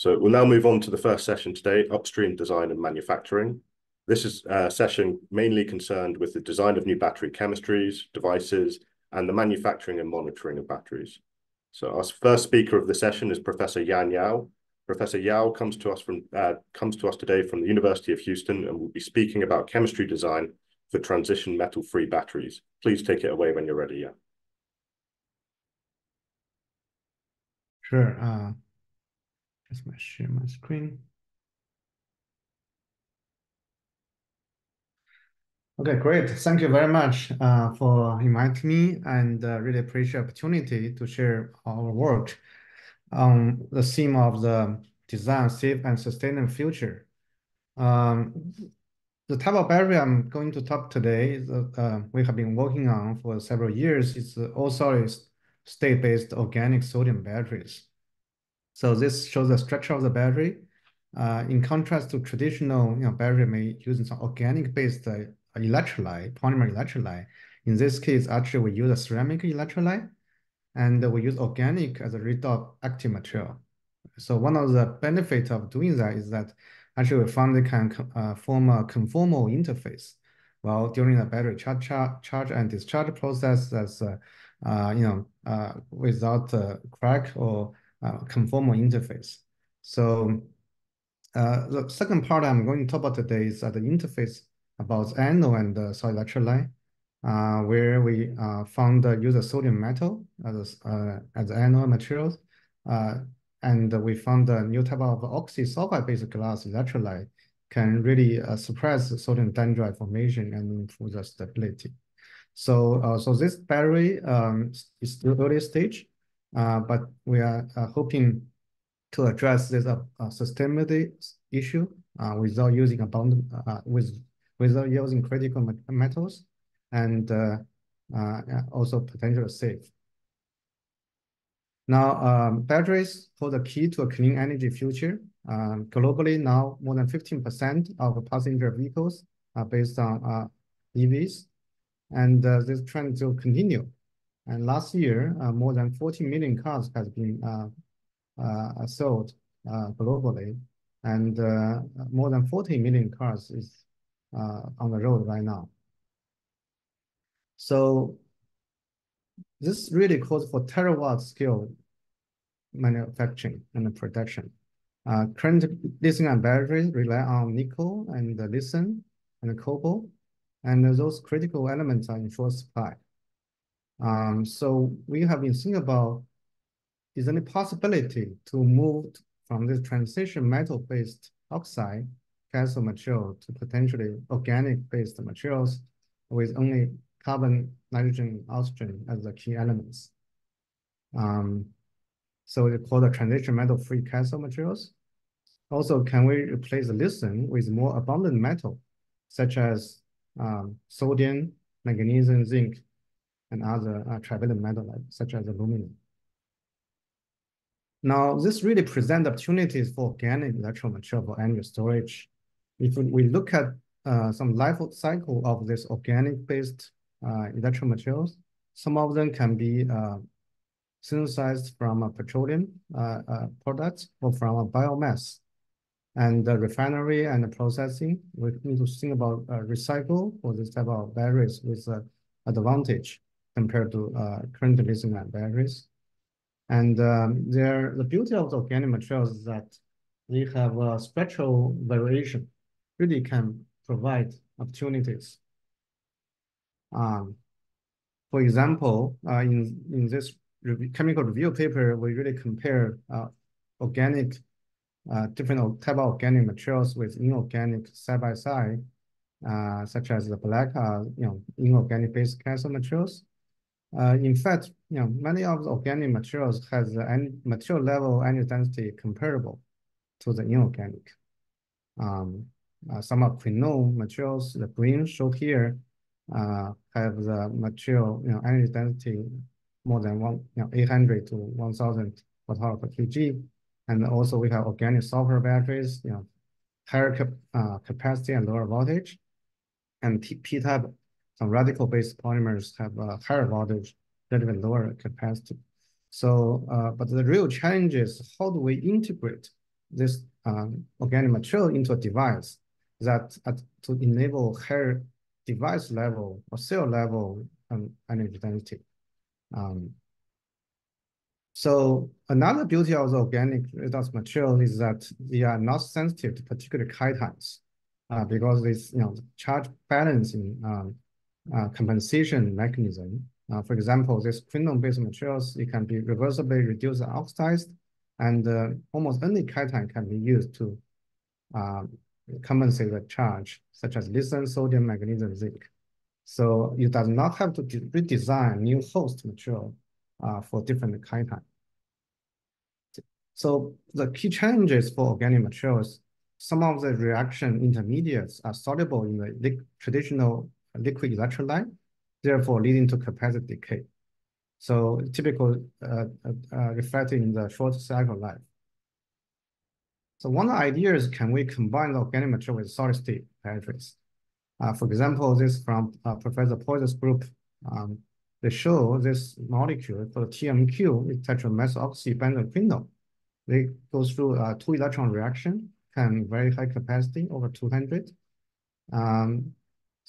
So we'll now move on to the first session today, upstream design and manufacturing. This is a session mainly concerned with the design of new battery chemistries, devices, and the manufacturing and monitoring of batteries. So our first speaker of the session is Professor Yan Yao. Professor Yao comes to us from uh, comes to us today from the University of Houston and will be speaking about chemistry design for transition metal-free batteries. Please take it away when you're ready, Yan. Sure. Uh, just my share my screen. Okay, great. Thank you very much uh, for inviting me and uh, really appreciate the opportunity to share our work on the theme of the design safe and sustainable future. Um, the type of battery I'm going to talk today is, uh, we have been working on for several years is all solid state-based organic sodium batteries. So this shows the structure of the battery. Uh, in contrast to traditional you know, battery made using some organic-based uh, electrolyte, polymer electrolyte. In this case, actually, we use a ceramic electrolyte, and we use organic as a redox active material. So one of the benefits of doing that is that actually we found it can uh, form a conformal interface. Well, during the battery charge, charge, charge and discharge process, that's uh, uh, you know uh, without crack or conformal interface. So uh, the second part I'm going to talk about today is uh, the interface about anode and uh, solid electrolyte, uh, where we uh, found the use of sodium metal as, uh, as anode materials. Uh, and we found a new type of oxysulfide-based glass electrolyte can really uh, suppress sodium dendrite formation and improve the stability. So, uh, so this battery um, is still early stage, uh, but we are uh, hoping to address this uh, sustainability issue without using abundant with without using critical metals and also potentially safe. Now, um, batteries hold the key to a clean energy future. Um, globally, now more than 15% of passenger vehicles are based on uh, EVs, and uh, this trend will continue. And last year, uh, more than 40 million cars has been uh, uh, sold globally, and more than 40 million cars is on the road right now. So this really calls for terawatt scale manufacturing and production. Uh, current lithium batteries rely on nickel and lithium and cobalt, and those critical elements are in short supply. Um, so we have been thinking about, is there any possibility to move from this transition metal-based oxide cathode material to potentially organic-based materials with only carbon, nitrogen, oxygen as the key elements. Um, so we call the transition metal-free cathode materials. Also, can we replace the lithium with more abundant metal, such as um, sodium, magnesium, zinc, and other uh, trivalent metals such as aluminum. Now, this really presents opportunities for organic electron material for energy storage. If we look at uh, some life cycle of this organic-based uh, electron materials, some of them can be uh, synthesized from a petroleum uh, uh, products or from a biomass. And the refinery and the processing, we need to think about uh, recycle for this type of batteries with advantage compared to uh, current lithium-ion batteries. And um, there, the beauty of the organic materials is that they have a spectral variation, really can provide opportunities. Um, for example, uh, in, this chemical review paper, we really compare uh, organic, different type of organic materials with inorganic side by side, such as the black, you know, inorganic based cathode materials uh, in fact, you know, many of the organic materials has the material level energy density comparable to the inorganic. Um, uh, some of quinone materials, the green shown here, uh, have the material you know, energy density more than one, you know, 800 to 1000 watt hour per kg. And also we have organic sulfur batteries, you know, higher cap, uh, capacity and lower voltage. And P-type some radical-based polymers have a higher voltage, relatively lower capacity. So, uh, but the real challenge is how do we integrate this um, organic material into a device that to enable higher device level or cell level um, energy density. Um, so another beauty of the organic redox material is that they are not sensitive to particular cations uh, because this, you know, charge balancing um, uh, compensation mechanism. Uh, for example, this quinone-based materials, it can be reversibly reduced and oxidized, and uh, almost any cation can be used to um, compensate the charge, such as lithium, sodium, magnesium, zinc. So you does not have to redesign new host material uh, for different cation. So the key challenges for organic materials, some of the reaction intermediates are soluble in the traditional liquid electrolyte, therefore leading to capacity decay. So typical uh, uh, uh reflecting the short cycle life. So one idea is can we combine the organic material with solid state batteries? Uh, for example, this from uh, Professor Poizot's group, um, they show this molecule for TMQ, it's tetramethoxybenzoquinone. They go through a two electron reaction, can very high capacity, over 200. Um,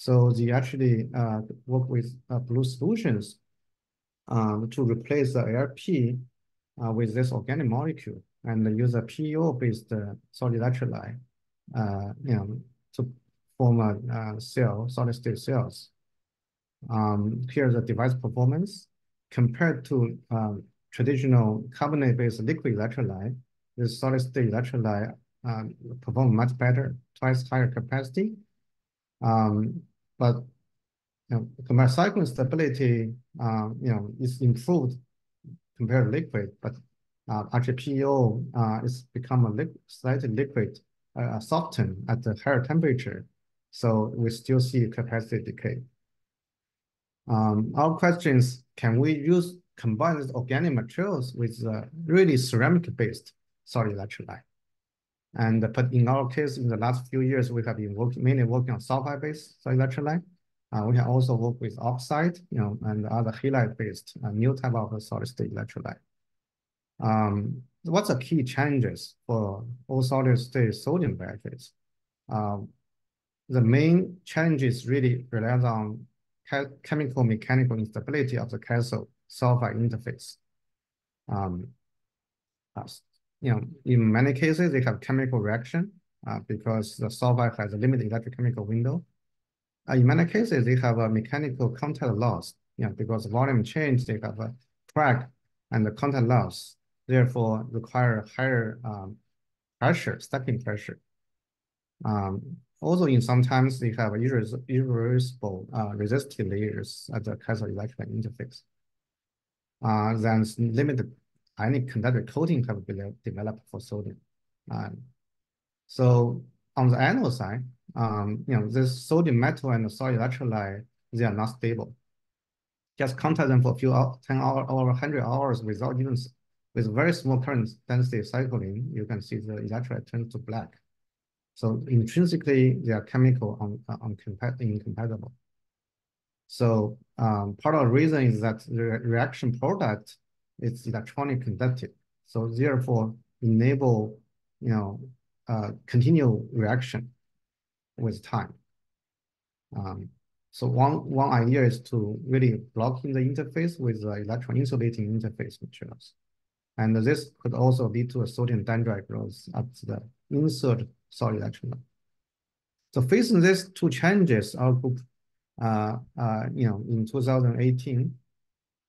so they actually uh, work with uh, blue solutions um, to replace the ALP uh, with this organic molecule and use a PEO-based uh, solid electrolyte, uh, you know, to form a uh, cell, solid-state cells. Um, here's the device performance compared to um, traditional carbonate-based liquid electrolyte. This solid-state electrolyte um, perform much better, twice higher capacity. Um, but you know, cycling stability, uh, you know, is improved compared to liquid, but uh, PEO uh, is become a li slightly liquid, uh, soften at the higher temperature. So we still see capacity decay. Um, our questions, can we use combine these organic materials with uh, really ceramic-based solid electrolyte? And but in our case, in the last few years, we have been working mainly working on sulfide-based electrolyte. Uh, we can also work with oxide, you know, and other halide-based uh, new type of solid-state electrolyte. Um, what's the key challenges for all solid-state sodium batteries? Um, the main challenges really relies on chemical mechanical instability of the cathode sulfide interface. Um, you know, in many cases, they have chemical reaction uh, because the sulfide has a limited electrochemical window. Uh, in many cases, they have a mechanical contact loss, you know, because volume change, they have a crack and the contact loss therefore require higher um, pressure, stacking pressure. Um, also, in sometimes they have irreversible uh, resistive layers at the cathode electric interface. Uh, then limited ionic conductor coating have been developed for sodium. Um, so on the anode side, um, you know, this sodium metal and the solid electrolyte, they are not stable. Just contact them for a few hours, 10 hours or 100 hours without even with very small current density cycling, you can see the electrolyte turns to black. So intrinsically, they are chemical un, un, incompatible. So um, part of the reason is that the reaction product is electronic conductive. So therefore, enable you know uh, continual reaction with time. Um, so one one idea is to really blocking the interface with the electron insulating interface materials. And this could also lead to a sodium dendrite growth at the insert solid electrolyte. So facing these two challenges, our group, uh, uh, you know, in 2018,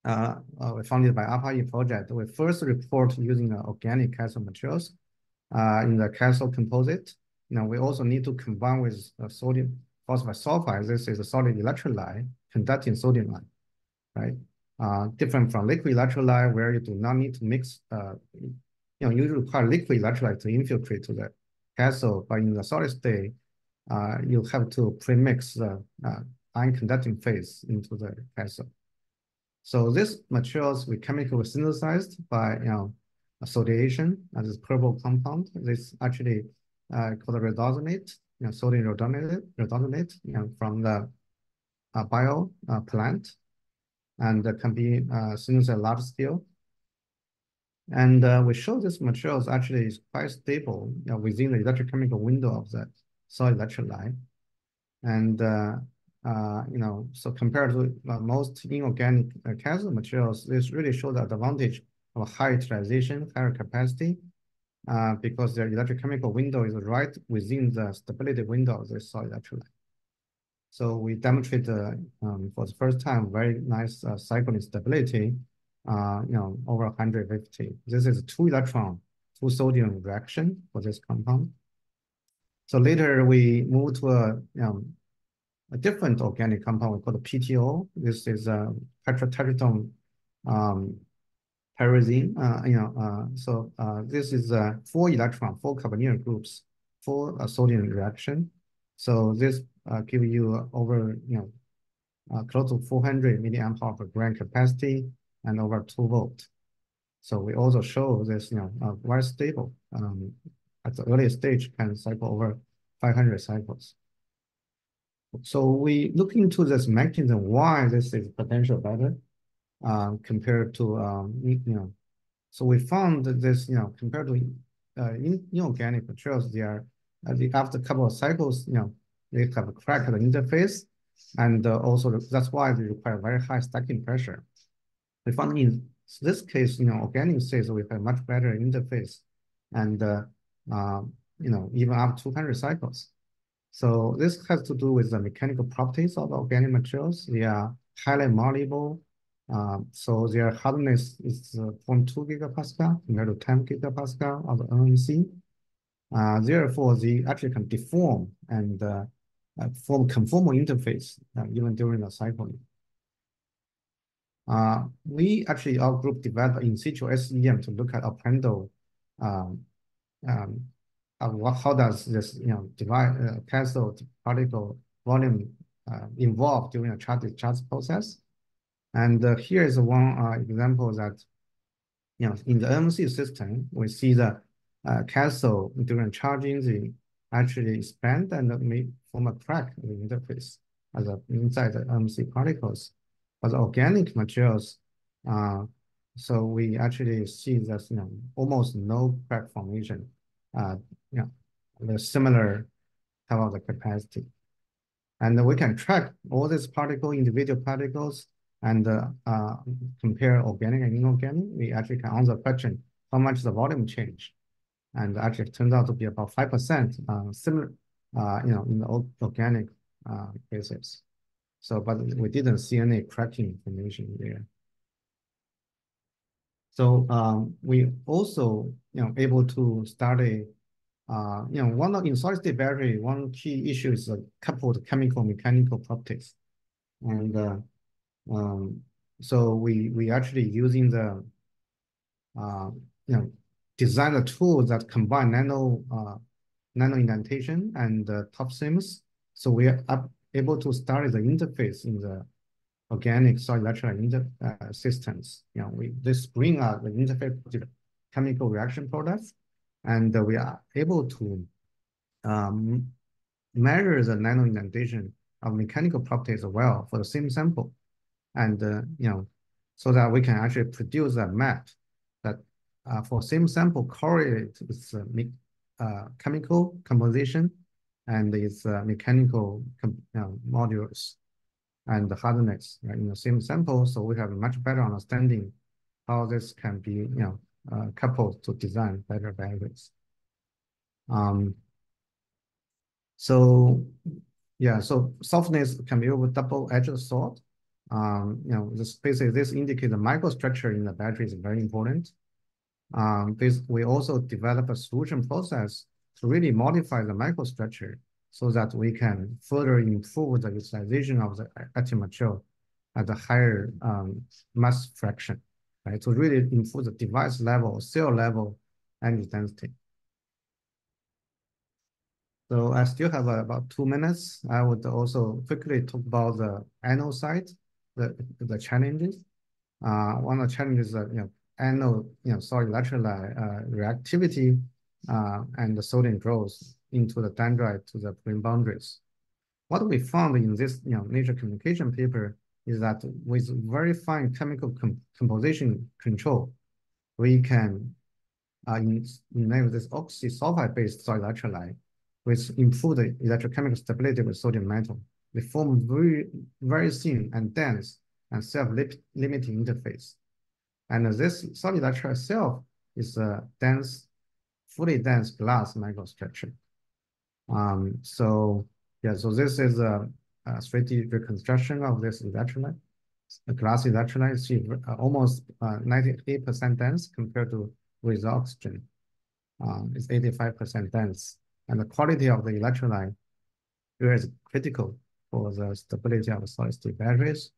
uh, uh, funded by ARPA-E project, we first report using organic cathode materials uh, in the cathode composite. Know, we also need to combine with sodium phosphide sulfide. This is a solid electrolyte conducting sodium ion, right? uh, different from liquid electrolyte where you do not need to mix, uh, you know, you require liquid electrolyte to infiltrate to the cathode, but in the solid state, uh, you have to premix the uh, ion conducting phase into the cathode. So these materials we chemically synthesized by, you know, sodiation, this purple compound. This actually uh, called rhodozonate, you know, sodium rhodozonate, you know, from the uh, bio uh, plant and can be uh, synthesized large scale. And uh, we show this materials actually is quite stable you know, within the electrochemical window of the solid electrolyte. And, uh, uh, you know, so compared to uh, most inorganic uh, cathode materials, this really shows the advantage of high utilization, higher capacity, uh, because their electrochemical window is right within the stability window of the solid electrolyte. So we demonstrate uh, um, for the first time very nice uh, cycling stability, uh, you know, over 150. This is two electron, two sodium reaction for this compound. So later we move to a, you know, a different organic compound we call the PTO. This is a tetratetratone um, pyrazine. Uh, you know, uh, so uh, this is uh, four electron, four carbonyl groups, four uh, sodium reaction. So this uh, give you over, you know, uh, close to 400 milliamp hour per gram capacity and over two volt. So we also show this, you know, uh, very stable. Um, at the early stage can cycle over 500 cycles. So we look into this mechanism why this is potential better uh, compared to um, you know. So we found that this, you know, compared to uh, in, inorganic materials, they are uh, after a couple of cycles, you know, they have a cracked interface. And uh, also that's why they require very high stacking pressure. We found in this case, you know, organic says we have much better interface and, uh, uh, you know, even up to 200 cycles. So this has to do with the mechanical properties of organic materials. They are highly malleable. Uh, so their hardness is uh, 0.2 gigapascal compared to 10 gigapascal of NMC. Uh, therefore, they actually can deform and uh, uh, form conformal interface uh, even during the cycling. Uh, we actually, our group developed in situ SEM to look at operando, um, um, what, how does this, you know, divide, uh, cathode particle volume uh, involved during a charge discharge process. And uh, here is one uh, example that, you know, in the NMC system, we see the uh, cathode during charging, the actually expand and may form a crack in the interface as a, inside the MC particles. But organic materials, uh, so we actually see that you know almost no crack formation. Uh, yeah, the similar type of the capacity, and we can track all these particle, individual particles, and uh, uh, compare organic and inorganic. We actually can answer the question: How much the volume change? and actually it turned out to be about 5% uh, similar, uh, you know, in the organic uh, cases. So, but we didn't see any cracking information there. So um, we also, you know, able to study, uh, you know, one of in solid state battery, one key issue is the coupled chemical mechanical properties, and uh, um, so we we actually using the, uh, you know, design a tool that combine nano uh, nano indentation and uh, ToF-SIMS. So we are able to study the interface in the organic solid electrolyte uh, systems. You know, we this bring out the interface chemical reaction products, and uh, we are able to um, measure the nano indentation of mechanical properties as well for the same sample, and uh, you know, so that we can actually produce a map uh, for same sample correlate with uh, chemical composition and its uh, mechanical modules and the hardness right, in the same sample. So we have a much better understanding how this can be you know uh, coupled to design better batteries. Um, so yeah, so softness can be over double-edged sword. Um, you know, this basically this indicates the microstructure in the battery is very important. Um, this, we also develop a solution process to really modify the microstructure so that we can further improve the utilization of the active material at a higher um, mass fraction, right? To really improve the device level, cell level energy density. So I still have uh, about two minutes. I would also quickly talk about the anode side, the, the challenges. Uh, one of the challenges that, you know, anode, you know, solid electrolyte uh, reactivity uh, and the sodium growth into the dendrite to the grain boundaries. What we found in this, you know, Nature Communication paper is that with very fine chemical com composition control, we can uh, enable this oxysulfide-based solid electrolyte with improved electrochemical stability with sodium metal. They form very, very thin and dense and self-limiting interface. And this solid electrolyte itself is a dense, fully dense glass microstructure. Um, so yeah, so this is a, a 3D reconstruction of this electrolyte. The glass electrolyte is uh, almost 98% uh, dense compared to with oxygen. Um, it's 85% dense. And the quality of the electrolyte is critical for the stability of solid-state batteries.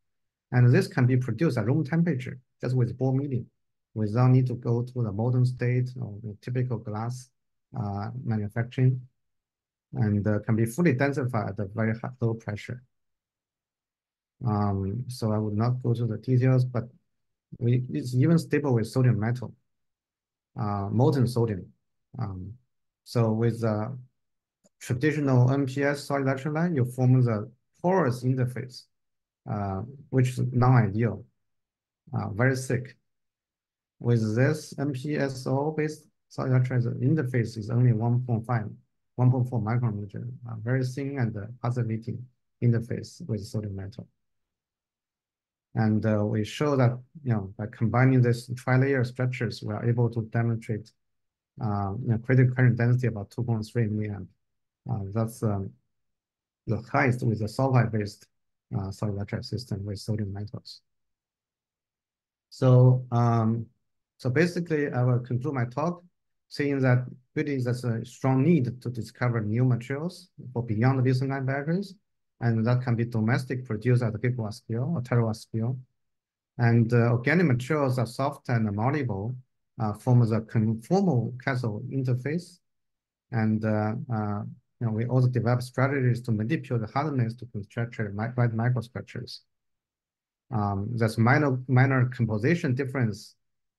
And this can be produced at room temperature, just with ball milling, without need to go to the molten state or the typical glass uh, manufacturing, and uh, can be fully densified at a very high, low pressure. Um, so I would not go to the details, but we, it's even stable with sodium metal, uh, molten sodium. Um, so with the traditional NPS solid electrolyte, you form the porous interface, uh, which is non-ideal, uh, very thick. With this NPSO-based solid electrolyte, the interface is only 1.5, 1.4 micrometer, uh, very thin and uh, oscillating interface with sodium metal. And uh, we show that, you know, by combining these tri-layer structures, we are able to demonstrate uh, you know, critical current density about 2.3 milliamp. Uh, that's um, the highest with the sulfide-based uh, solid electrolyte system with sodium metals. So, um, so basically, I will conclude my talk saying that really there's a strong need to discover new materials for beyond the lithium-ion batteries and that can be domestic produced at the gigawatt scale or terawatt scale. And uh, organic materials are soft and malleable, uh, form the conformal cathode interface. And uh, uh, you know, we also develop strategies to manipulate the hardness to construct right microstructures. Um, there's minor minor composition difference,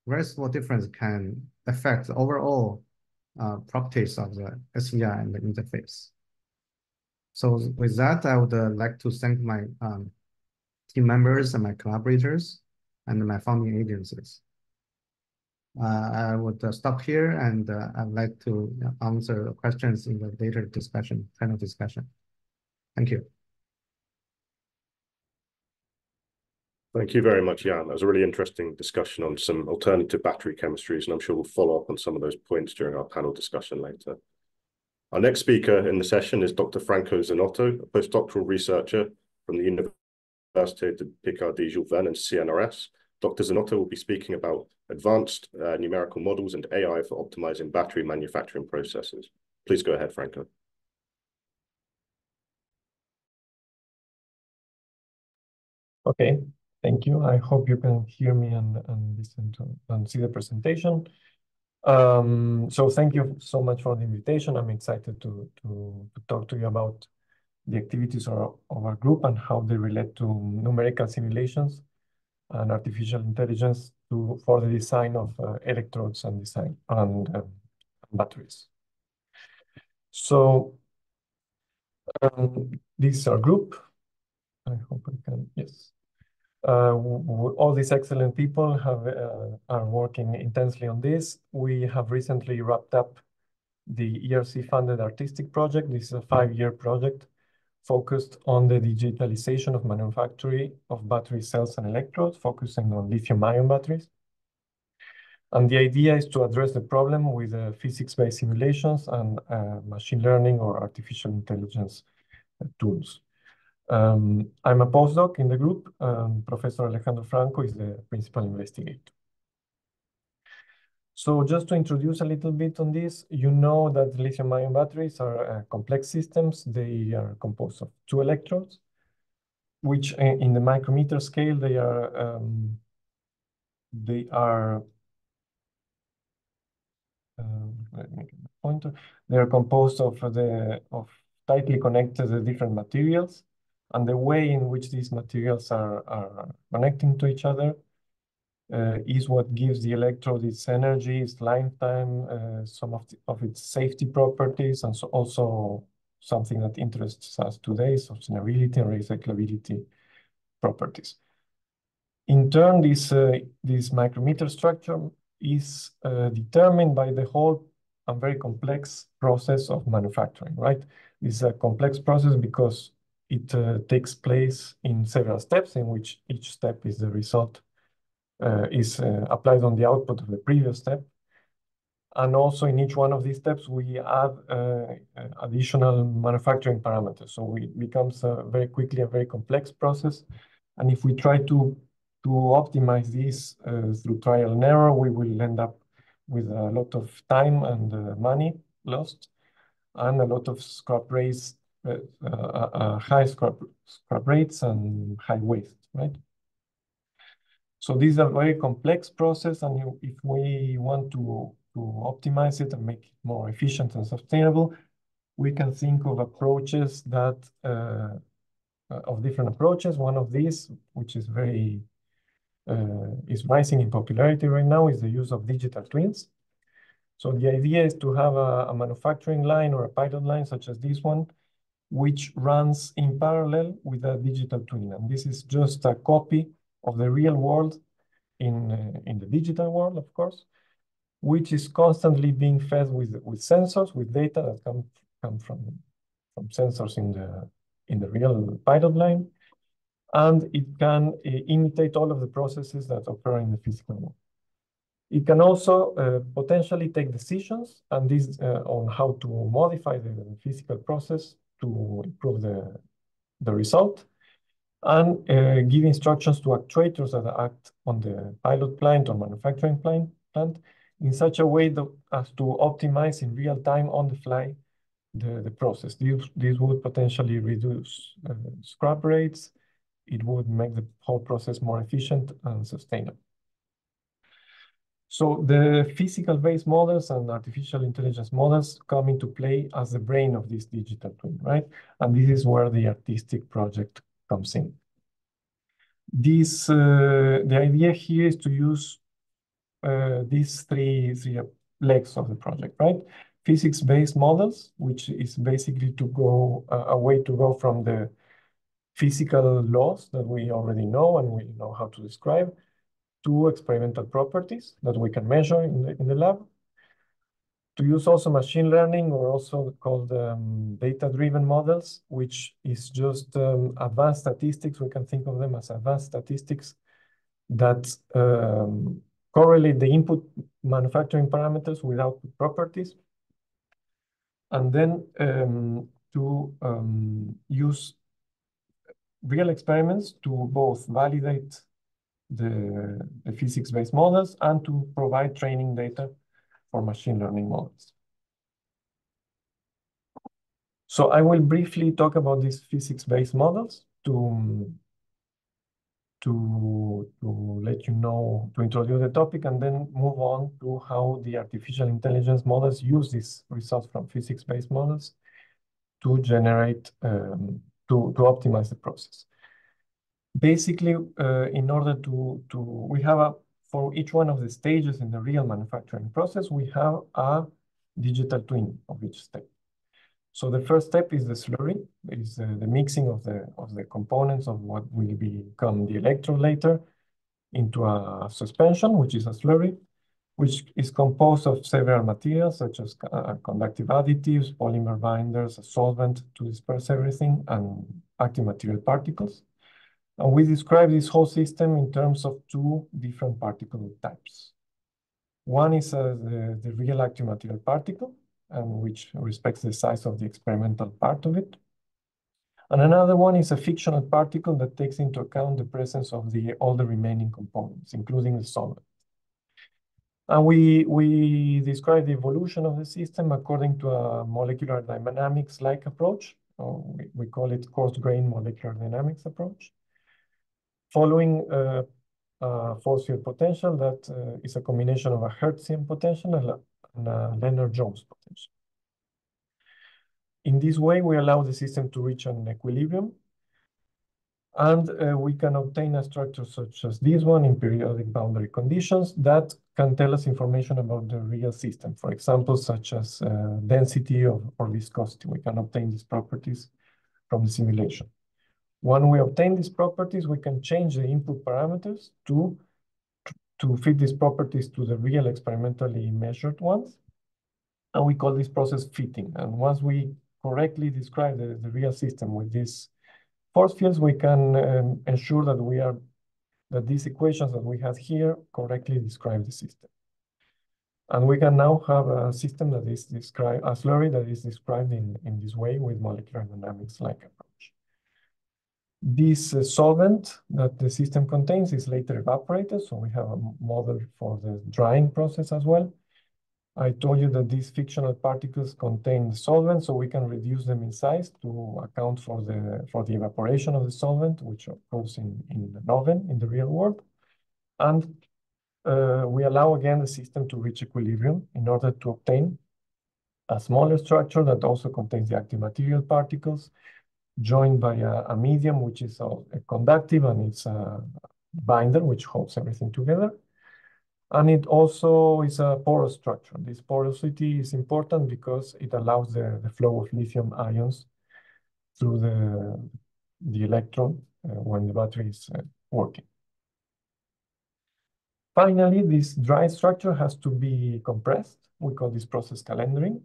very small difference can affect the overall uh, properties of the SEI and the interface. So with that, I would uh, like to thank my um, team members and my collaborators and my funding agencies. Uh, I would uh, stop here and uh, I'd like to answer questions in the later discussion, panel discussion. Thank you. Thank you very much, Yan. That was a really interesting discussion on some alternative battery chemistries, and I'm sure we'll follow up on some of those points during our panel discussion later. Our next speaker in the session is Dr. Franco Zanotto, a postdoctoral researcher from the Université de Picardie Jules Verne and CNRS. Dr. Zanotto will be speaking about advanced uh, numerical models and AI for optimizing battery manufacturing processes. Please go ahead, Franco. Okay, thank you. I hope you can hear me and, and listen to and see the presentation. Um, so thank you so much for the invitation. I'm excited to, to, to talk to you about the activities of, of our group and how they relate to numerical simulations and artificial intelligence to for the design of uh, electrodes and design and uh, batteries. So um, this is our group. I hope I can, yes. Uh, all these excellent people have uh, are working intensely on this. We have recently wrapped up the ERC-funded ARTISTIC project. This is a five-year project focused on the digitalization of manufacturing of battery cells and electrodes, focusing on lithium-ion batteries. And the idea is to address the problem with uh, physics-based simulations and uh, machine learning or artificial intelligence uh, tools. Um, I'm a postdoc in the group. Um, Professor Alejandro Franco is the principal investigator. So just to introduce a little bit on this, you know that lithium-ion batteries are uh, complex systems. They are composed of two electrodes, which uh, in the micrometer scale, they are um, they are um, let me get the pointer. They are composed of the of tightly connected the different materials and the way in which these materials are, are connecting to each other uh, is what gives the electrode its energy, its lifetime, uh, some of, the, of its safety properties, and so also something that interests us today, sustainability and recyclability properties. In turn, this, uh, this micrometer structure is uh, determined by the whole and very complex process of manufacturing, right? It's a complex process because it uh, takes place in several steps in which each step is the result uh, is uh, applied on the output of the previous step. And also in each one of these steps, we add uh, additional manufacturing parameters. So it becomes very quickly a very complex process. And if we try to, to optimize this through trial and error, we will end up with a lot of time and money lost and a lot of scrap rates, uh, uh, uh, high scrap, scrap rates and high waste, right? So this is a very complex process, and you, if we want to, to optimize it and make it more efficient and sustainable, we can think of approaches that, uh, of different approaches. One of these, which is very, uh, is rising in popularity right now, is the use of digital twins. So the idea is to have a, a manufacturing line or a pilot line such as this one, which runs in parallel with a digital twin. And this is just a copy of the real world in, uh, in the digital world, of course, which is constantly being fed with, with sensors, with data that come, come from, from sensors in the, in the real pilot line. And it can uh, imitate all of the processes that occur in the physical world. It can also uh, potentially take decisions and this uh, on how to modify the physical process to improve the, the result and uh, give instructions to actuators that act on the pilot plant or manufacturing plant, in such a way that, as to optimize in real time on the fly the, the process. This, this would potentially reduce uh, scrap rates. It would make the whole process more efficient and sustainable. So the physical-based models and artificial intelligence models come into play as the brain of this digital twin, right? And this is where the ARTISTIC project comes in. This, uh, the idea here is to use uh, these three, three legs of the project, right? Physics-based models, which is basically to go uh, a way to go from the physical laws that we already know and we know how to describe to experimental properties that we can measure in the, in the lab to use also machine learning or also called um, data-driven models, which is just um, advanced statistics. We can think of them as advanced statistics that um, correlate the input manufacturing parameters with output properties. And then um, to um, use real experiments to both validate the, the physics-based models and to provide training data for machine learning models. So I will briefly talk about these physics-based models to, to, to let you know, to introduce the topic and then move on to how the artificial intelligence models use these results from physics-based models to generate, um, to, to optimize the process. Basically, uh, in order to, to, we have a for each one of the stages in the real manufacturing process, we have a digital twin of each step. So the first step is the slurry, is uh, the mixing of the of the components of what will become the electrode later into a suspension, which is a slurry, which is composed of several materials such as uh, conductive additives, polymer binders, a solvent to disperse everything, and active material particles. And we describe this whole system in terms of two different particle types. One is uh, the, the real active material particle, which respects the size of the experimental part of it. And another one is a fictional particle that takes into account the presence of the all the remaining components, including the solvent. And we, we describe the evolution of the system according to a molecular dynamics-like approach. We, we call it coarse-grained molecular dynamics approach following uh, a force field potential that uh, is a combination of a Hertzian potential and a, and a Lennard-Jones potential. In this way, we allow the system to reach an equilibrium and uh, we can obtain a structure such as this one in periodic boundary conditions that can tell us information about the real system. For example, such as uh, density or viscosity. We can obtain these properties from the simulation. When we obtain these properties, we can change the input parameters to to fit these properties to the real experimentally measured ones. And we call this process fitting. And once we correctly describe the, the real system with these force fields, we can um, ensure that we are that these equations that we have here correctly describe the system. And we can now have a system that is described, a slurry that is described in, in this way with molecular dynamics-like approach. This uh, solvent that the system contains is later evaporated, so we have a model for the drying process as well. I told you that these fictional particles contain the solvent, so we can reduce them in size to account for the for the evaporation of the solvent, which occurs in, in an oven in the real world. And uh, we allow again the system to reach equilibrium in order to obtain a smaller structure that also contains the active material particles joined by a, a medium which is a, a conductive and it's a binder which holds everything together. And it also is a porous structure. This porosity is important because it allows the, the flow of lithium ions through the, the electron uh, when the battery is uh, working. Finally, this dry structure has to be compressed. We call this process calendering.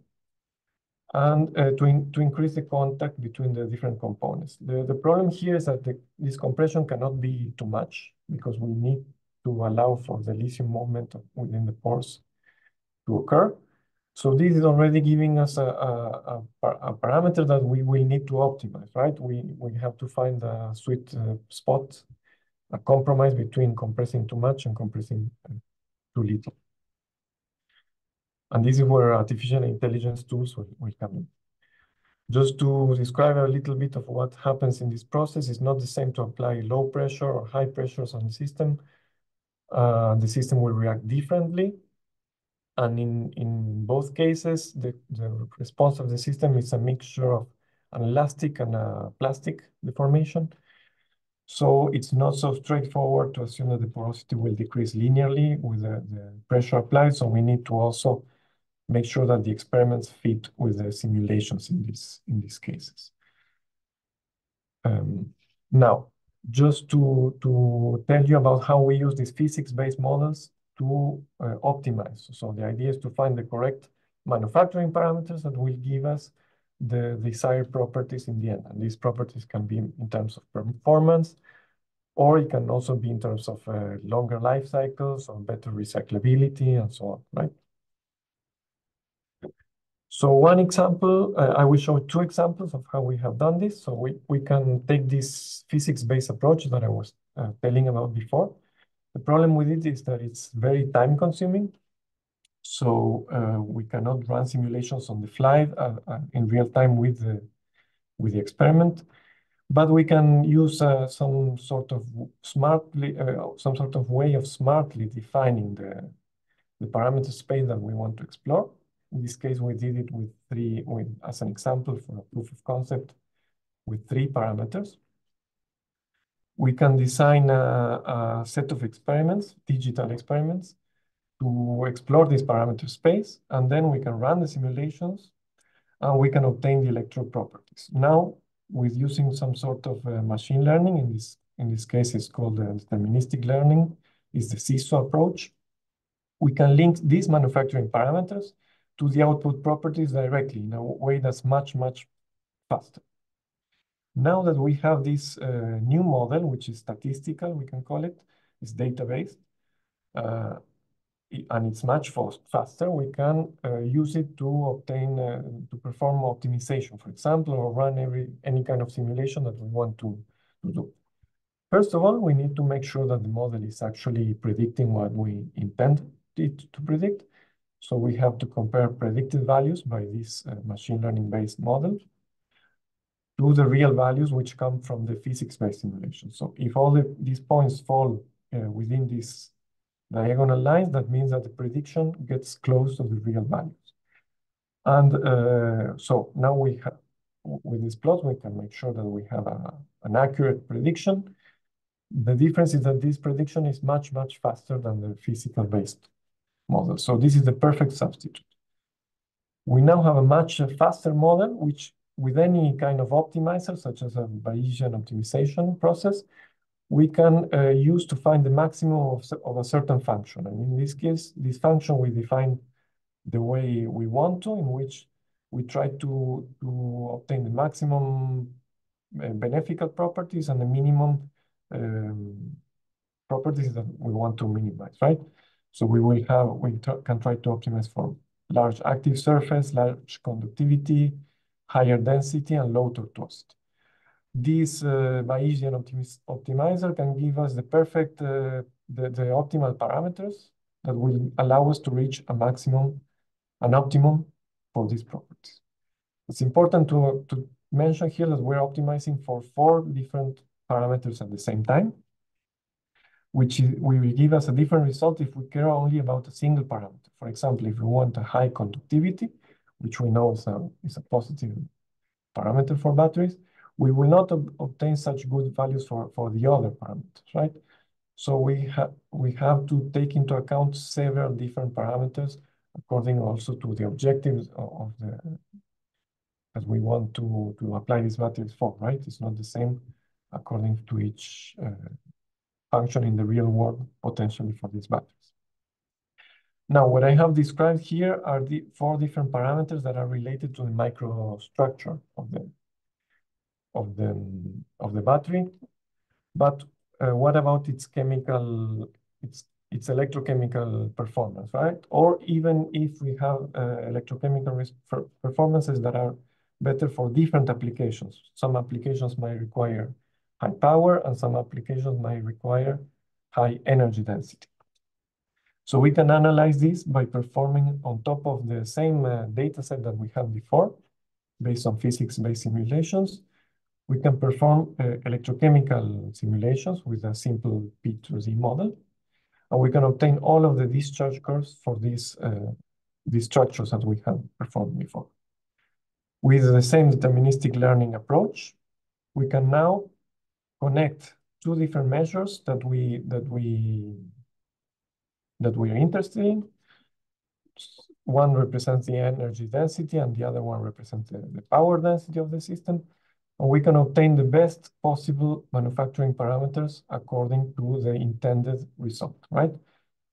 And uh, to, in, to increase the contact between the different components. The, the problem here is that the, this compression cannot be too much because we need to allow for the lithium movement within the pores to occur. So this is already giving us a, a, a, a parameter that we will need to optimize, right? We, we have to find a sweet uh, spot, a compromise between compressing too much and compressing uh, too little. And this is where artificial intelligence tools will, will come in. Just to describe a little bit of what happens in this process, it's not the same to apply low pressure or high pressures on the system uh, the system will react differently. And in, in both cases, the, the response of the system is a mixture of an elastic and a plastic deformation. So it's not so straightforward to assume that the porosity will decrease linearly with the, the pressure applied. So we need to also make sure that the experiments fit with the simulations in, this, in these cases. Um, now, just to, to tell you about how we use these physics-based models to uh, optimize. So the idea is to find the correct manufacturing parameters that will give us the desired properties in the end. And these properties can be in terms of performance, or it can also be in terms of uh, longer life cycles or better recyclability and so on, right? So one example, uh, I will show two examples of how we have done this. So we, we can take this physics-based approach that I was uh, telling about before. The problem with it is that it's very time-consuming. So uh, we cannot run simulations on the fly uh, uh, in real time with the, with the experiment. But we can use uh, some sort of smartly, some sort of way of smartly defining the, the parameter space that we want to explore. In this case, we did it with three, with, as an example for a proof of concept with three parameters. We can design a, a set of experiments, digital experiments, to explore this parameter space, and then we can run the simulations, and we can obtain the electrode properties. Now, with using some sort of uh, machine learning, in this, in this case, it's called uh, deterministic learning, is the SISSO approach. We can link these manufacturing parameters to the output properties directly in a way that's much, much faster. Now that we have this uh, new model, which is statistical, we can call it, it's data-based, uh, and it's much fast, faster, we can uh, use it to obtain, uh, to perform optimization, for example, or run every any kind of simulation that we want to, to do. First of all, we need to make sure that the model is actually predicting what we intend it to predict. So we have to compare predicted values by this uh, machine learning-based model to the real values which come from the physics-based simulation. So if all the, these points fall uh, within these diagonal lines, that means that the prediction gets close to the real values. And uh, so now we have, with this plot, we can make sure that we have a, an accurate prediction. The difference is that this prediction is much, much faster than the physical-based model. So this is the perfect substitute. We now have a much faster model, which with any kind of optimizer, such as a Bayesian optimization process, we can uh, use to find the maximum of, of a certain function. And in this case, this function we define the way we want to, in which we try to, to obtain the maximum uh, beneficial properties and the minimum um, properties that we want to minimize, right? So we will have, we can try to optimize for large active surface, large conductivity, higher density, and low tortuosity. This uh, Bayesian optimizer can give us the perfect, uh, the, the optimal parameters that will allow us to reach a maximum, an optimum for these properties. It's important to, to mention here that we're optimizing for four different parameters at the same time, which will give us a different result if we care only about a single parameter. For example, if we want a high conductivity, which we know is a, is a positive parameter for batteries, we will not ob obtain such good values for, for the other parameters, right? So we, have we have to take into account several different parameters according also to the objectives of the that we want to, to apply these batteries for, right? It's not the same according to each uh, function in the real world potentially for these batteries. Now, what I have described here are the four different parameters that are related to the microstructure of the of the of the battery. But uh, what about its chemical, its its electrochemical performance, right? Or even if we have uh, electrochemical performances that are better for different applications. Some applications might require high power and some applications might require high energy density. So we can analyze this by performing on top of the same uh, data set that we had before, based on physics-based simulations. We can perform uh, electrochemical simulations with a simple P through Z model. And we can obtain all of the discharge curves for these, uh, these structures that we have performed before. With the same deterministic learning approach, we can now connect two different measures that we that we that we are interested in. One represents the energy density and the other one represents the, the power density of the system. And we can obtain the best possible manufacturing parameters according to the intended result, right?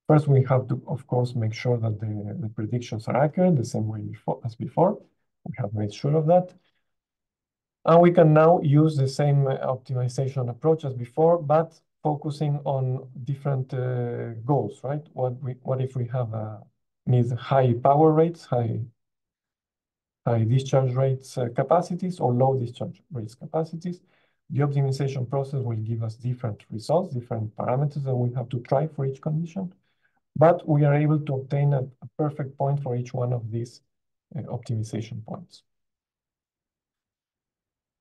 First, we have to, of course, make sure that the, the predictions are accurate, the same way before, as before. We have made sure of that. And we can now use the same optimization approach as before, but focusing on different uh, goals, right? What we what if we have a need high power rates, high high discharge rates uh, capacities, or low discharge rates capacities? The optimization process will give us different results, different parameters that we have to try for each condition, but we are able to obtain a, a perfect point for each one of these uh, optimization points.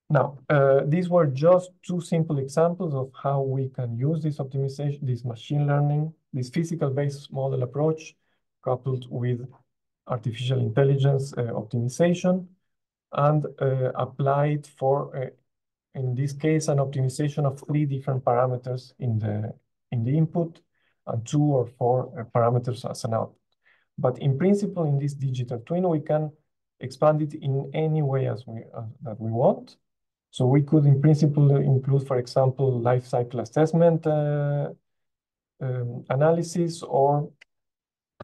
Now, uh, these were just two simple examples of how we can use this optimization, this machine learning, this physical-based model approach coupled with artificial intelligence uh, optimization and uh, applied for, uh, in this case, an optimization of three different parameters in the, in the input and two or four uh, parameters as an output. But in principle, in this digital twin, we can expand it in any way as we uh, that we want. So we could, in principle, include, for example, life cycle assessment uh, um, analysis or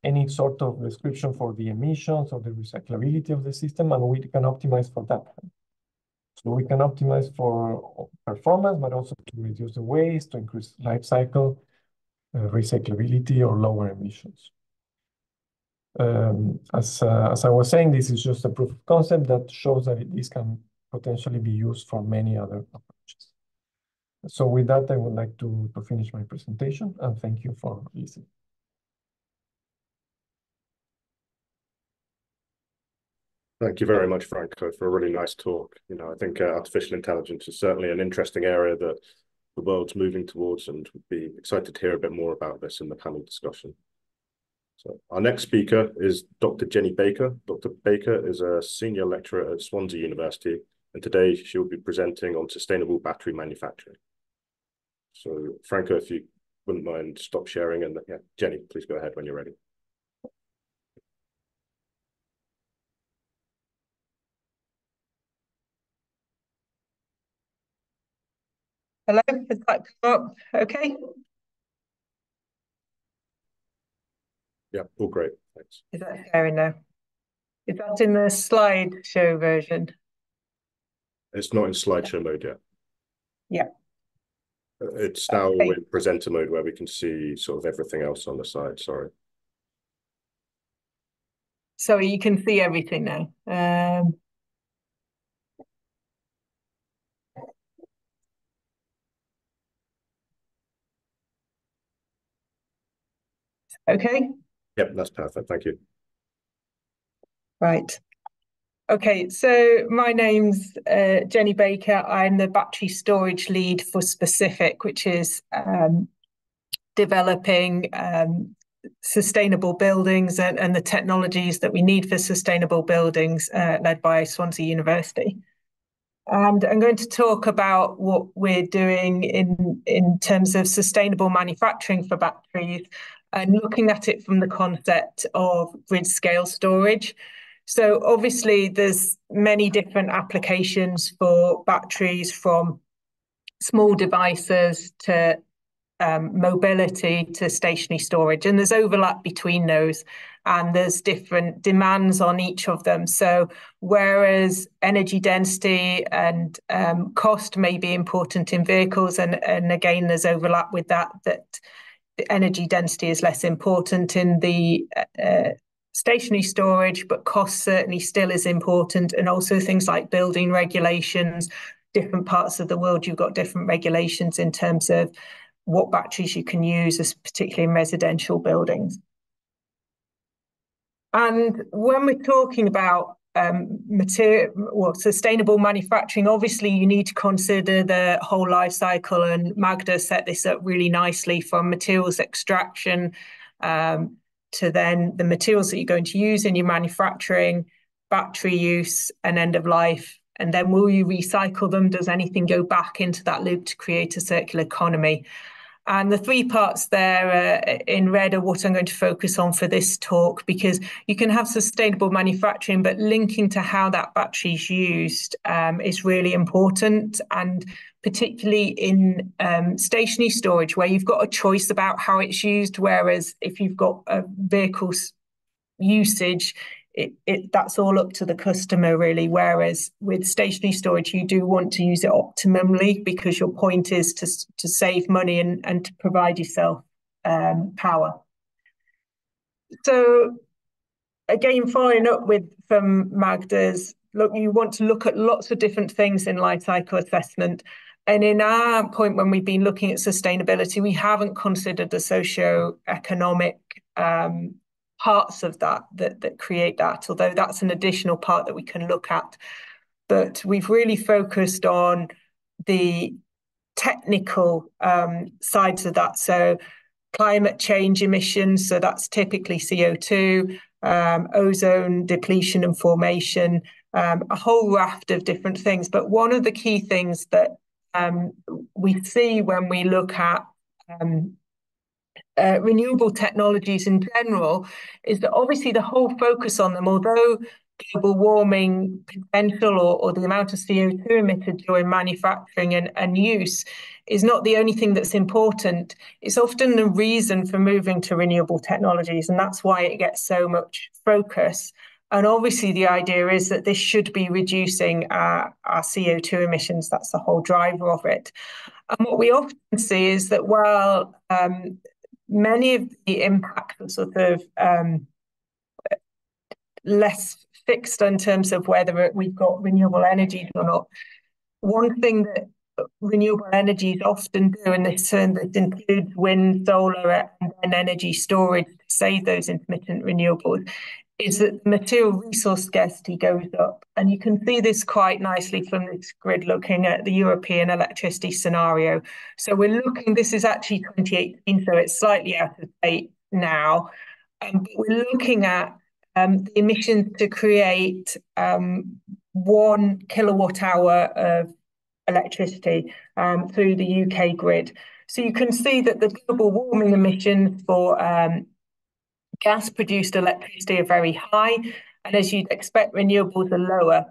any sort of description for the emissions or the recyclability of the system, and we can optimize for that. So we can optimize for performance, but also to reduce the waste, to increase life cycle, uh, recyclability, or lower emissions. Um, as, uh, as I was saying, this is just a proof of concept that shows that this can potentially be used for many other approaches. So with that, I would like to, to finish my presentation and thank you for listening. Thank you very much, Franco, for a really nice talk. You know, I think uh, artificial intelligence is certainly an interesting area that the world's moving towards and would be excited to hear a bit more about this in the panel discussion. So our next speaker is Dr. Jenny Baker. Dr. Baker is a senior lecturer at Swansea University and today she will be presenting on sustainable battery manufacturing. So Franco, if you wouldn't mind stop sharing and yeah, Jenny, please go ahead when you're ready. Hello, has that come up okay? Yeah, all great. Thanks. Is that sharing now? Is that in the slideshow version? It's not in slideshow mode yet. Yeah. It's now Okay. in presenter mode where we can see sort of everything else on the side. Sorry. So you can see everything now. Um, okay, Yep, that's perfect. Thank you. right. Okay, so my name's uh, Jenny Baker. I'm the battery storage lead for Specific, which is um, developing um, sustainable buildings and, and the technologies that we need for sustainable buildings, uh, led by Swansea University. And I'm going to talk about what we're doing in, in terms of sustainable manufacturing for batteries and looking at it from the concept of grid scale storage. So obviously there's many different applications for batteries from small devices to um, mobility to stationary storage, and there's overlap between those, and there's different demands on each of them. So whereas energy density and um, cost may be important in vehicles, and, and again there's overlap with that, that the energy density is less important in the uh, stationary storage, but cost certainly still is important, and also things like building regulations. Different parts of the world, you've got different regulations in terms of what batteries you can use, as particularly in residential buildings. And when we're talking about um, material, well, sustainable manufacturing, obviously you need to consider the whole life cycle. And Magda set this up really nicely from materials extraction um, to then the materials that you're going to use in your manufacturing, battery use, and end of life. And then will you recycle them? Does anything go back into that loop to create a circular economy? And the three parts there uh, in red are what I'm going to focus on for this talk because you can have sustainable manufacturing, but linking to how that battery is used um, is really important. And particularly in um, stationary storage, where you've got a choice about how it's used, whereas if you've got a vehicle's usage, it, it that's all up to the customer really. Whereas with stationary storage, you do want to use it optimally because your point is to to save money and and to provide yourself um, power. So again, following up with from Magda's, look, you want to look at lots of different things in life cycle assessment. And in our point, when we've been looking at sustainability, we haven't considered the socio-economic um, parts of that, that that create that, although that's an additional part that we can look at. But we've really focused on the technical um, sides of that. So climate change emissions, so that's typically CO2, um, ozone depletion and formation, um, a whole raft of different things. But one of the key things that um, we see when we look at um, uh, renewable technologies in general is that obviously the whole focus on them, although global warming potential or, or the amount of CO2 emitted during manufacturing and, and use is not the only thing that's important. It's often the reason for moving to renewable technologies, and that's why it gets so much focus. And obviously, the idea is that this should be reducing our, our CO2 emissions. That's the whole driver of it. And what we often see is that while um, many of the impacts are sort of um, less fixed in terms of whether we've got renewable energies or not. One thing that renewable energies often do, and this, this includes wind, solar, and energy storage to save those intermittent renewables, is that material resource scarcity goes up. And you can see this quite nicely from this grid looking at the European electricity scenario. So we're looking, this is actually 2018, so it's slightly out of date now. Um, we're looking at um, the emissions to create um, one kilowatt hour of electricity um, through the UK grid. So you can see that the global warming emissions for um, gas produced electricity are very high. And as you'd expect, renewables are lower.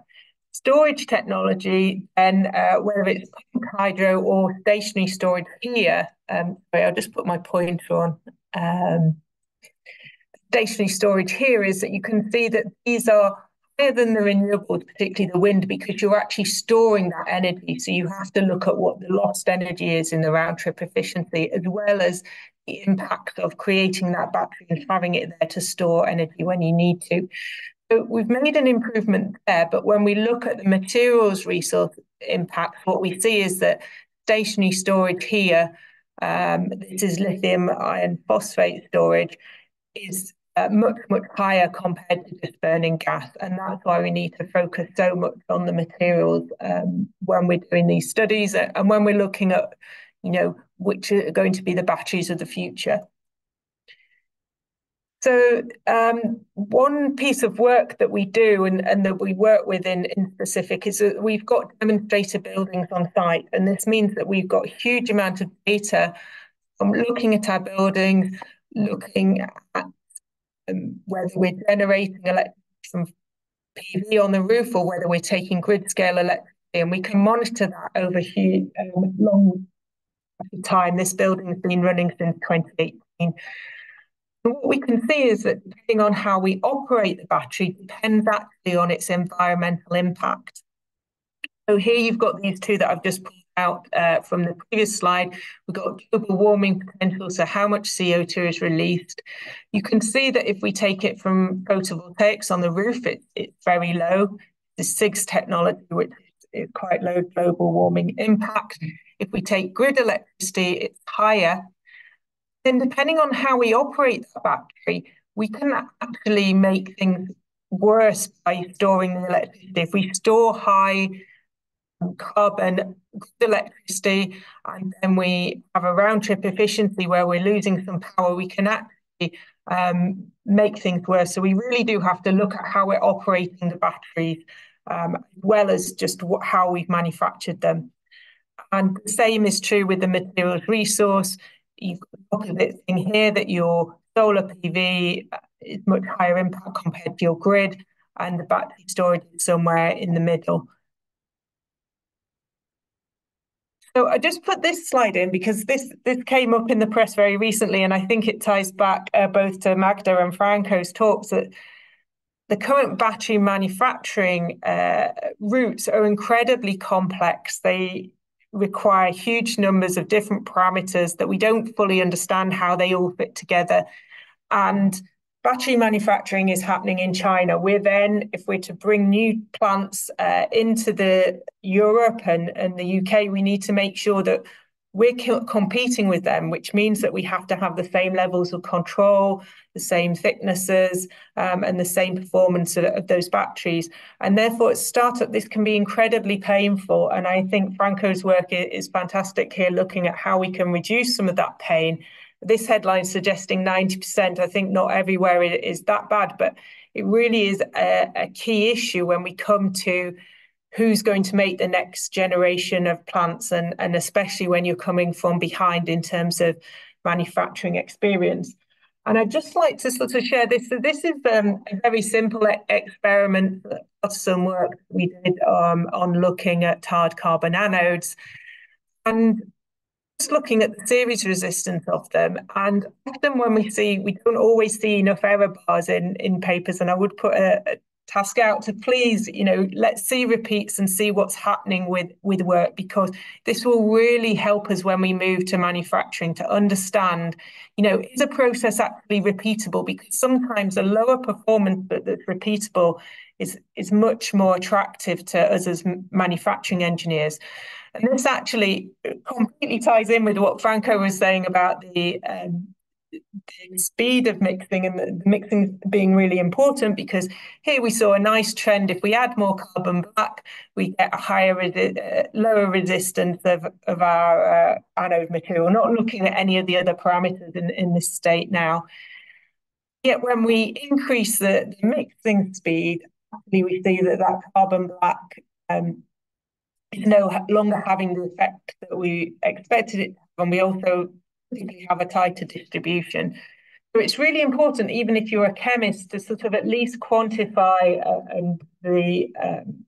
storage technology, and uh, whether it's hydro or stationary storage here, um, sorry, I'll just put my pointer on. Um, stationary storage here is that you can see that these are higher than the renewables, particularly the wind, because you're actually storing that energy. So you have to look at what the lost energy is in the round trip efficiency, as well as impact of creating that battery and having it there to store energy when you need to. So we've made an improvement there, but when we look at the materials resource impact, what we see is that stationary storage here, um, this is lithium iron phosphate storage, is uh, much, much higher compared to just burning gas. And that's why we need to focus so much on the materials um, when we're doing these studies and when we're looking at, you know, which are going to be the batteries of the future. So um, one piece of work that we do and, and that we work with in, in specific is that we've got demonstrator buildings on site. And this means that we've got huge amount of data from looking at our buildings, looking at um, whether we're generating electricity from PV on the roof or whether we're taking grid scale electricity. And we can monitor that over huge, um, long time. This building has been running since 2018. And what we can see is that depending on how we operate the battery depends actually on its environmental impact. So here you've got these two that I've just pulled out uh, from the previous slide. We've got global warming potential, so how much CO2 is released. You can see that if we take it from photovoltaics on the roof, it, it's very low. The CIGS technology, which quite low global warming impact. If we take grid electricity, it's higher. Then depending on how we operate the battery, we can actually make things worse by storing the electricity. If we store high carbon electricity and then we have a round trip efficiency where we're losing some power, we can actually um, make things worse. So we really do have to look at how we're operating the batteries um, as well as just what, how we've manufactured them. And the same is true with the materials resource. You've got the opposite thing here that your solar PV uh, is much higher impact compared to your grid, and the battery storage is somewhere in the middle. So I just put this slide in because this this came up in the press very recently, and I think it ties back uh, both to Magda and Franco's talks that the current battery manufacturing uh, routes are incredibly complex. They require huge numbers of different parameters that we don't fully understand how they all fit together. And battery manufacturing is happening in China. We're then, if we're to bring new plants uh, into the Europe and, and the UK, we need to make sure that we're competing with them, which means that we have to have the same levels of control, the same thicknesses, um, and the same performance of, of, those batteries. And therefore, at startup, this can be incredibly painful. And I think Franco's work is fantastic here, looking at how we can reduce some of that pain. This headline suggesting 90%. I think not everywhere it is that bad, but it really is a, a key issue when we come to who's going to make the next generation of plants and, and especially when you're coming from behind in terms of manufacturing experience. And I'd just like to sort of share this. So this is um, a very simple experiment, some work we did um, on looking at hard carbon anodes and just looking at the series resistance of them. And often when we see, we don't always see enough error bars in, in papers. And I would put a, a task out to please you know let's see repeats and see what's happening with with work because this will really help us when we move to manufacturing to understand you know is a process actually repeatable? Because sometimes a lower performance but that's repeatable is is much more attractive to us as manufacturing engineers. And this actually completely ties in with what Franco was saying about the um, the speed of mixing and the, mixing being really important because here we saw a nice trend. If we add more carbon black, we get a higher, uh, lower resistance of, of our uh, anode material, not looking at any of the other parameters in, in this state now. Yet when we increase the, the mixing speed, we see that that carbon black um, is no longer having the effect that we expected it to, and we also have a tighter distribution. So it's really important, even if you're a chemist, to sort of at least quantify uh, the um,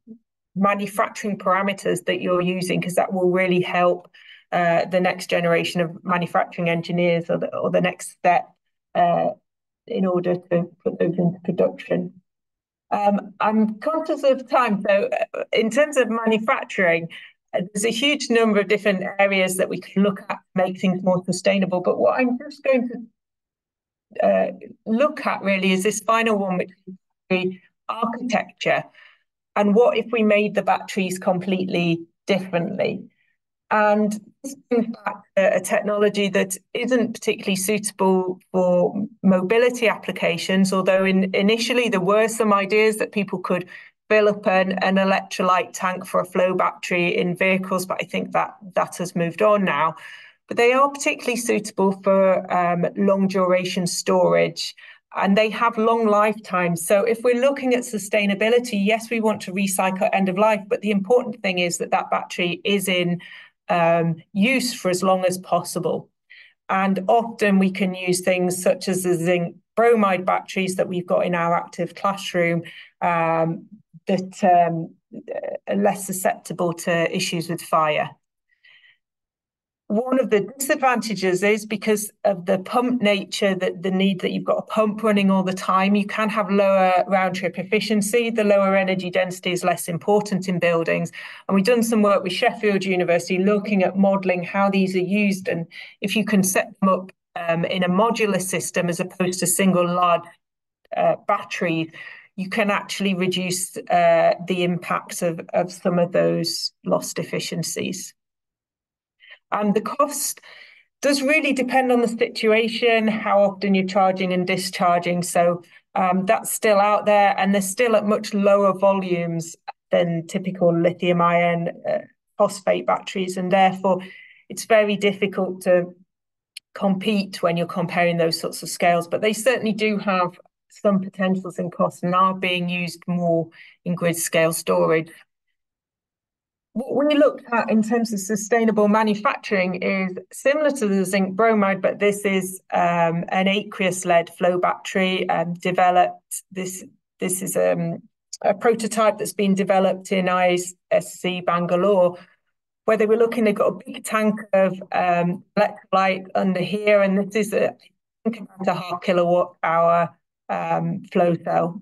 manufacturing parameters that you're using, because that will really help uh, the next generation of manufacturing engineers or the, or the next step uh, in order to put those into production. Um, I'm conscious of time, so uh, in terms of manufacturing, there's a huge number of different areas that we can look at to make things more sustainable. But what I'm just going to uh, look at really is this final one, which is the architecture. And what if we made the batteries completely differently? And this brings back a, a, technology that isn't particularly suitable for mobility applications, although in, initially there were some ideas that people could fill up an, an electrolyte tank for a flow battery in vehicles, but I think that that has moved on now. But they are particularly suitable for um, long duration storage and they have long lifetimes. So if we're looking at sustainability, yes, we want to recycle end of life, but the important thing is that that battery is in um, use for as long as possible. And often we can use things such as the zinc bromide batteries that we've got in our active classroom um, that um, are less susceptible to issues with fire. One of the disadvantages is because of the pump nature that the need that you've got a pump running all the time you can have lower round trip efficiency. The lower energy density is less important in buildings. And we've done some work with Sheffield university looking at modeling how these are used and if you can set them up um, in a modular system as opposed to single large uh, batteries you can actually reduce uh, the impact of, of some of those lost efficiencies and the cost does really depend on the situation, how often you're charging and discharging. So um, that's still out there, and they're still at much lower volumes than typical lithium ion uh, phosphate batteries, and therefore it's very difficult to compete when you're comparing those sorts of scales. But they certainly do have some potentials in cost and are being used more in grid scale storage what we looked at in terms of sustainable manufacturing is similar to the zinc bromide, but this is um, an aqueous lead flow battery um, developed. This this is um, a prototype that's been developed in IISc Bangalore, where they were looking. They've got a big tank of um, electrolyte under here, and this is about a half kilowatt hour um, flow cell.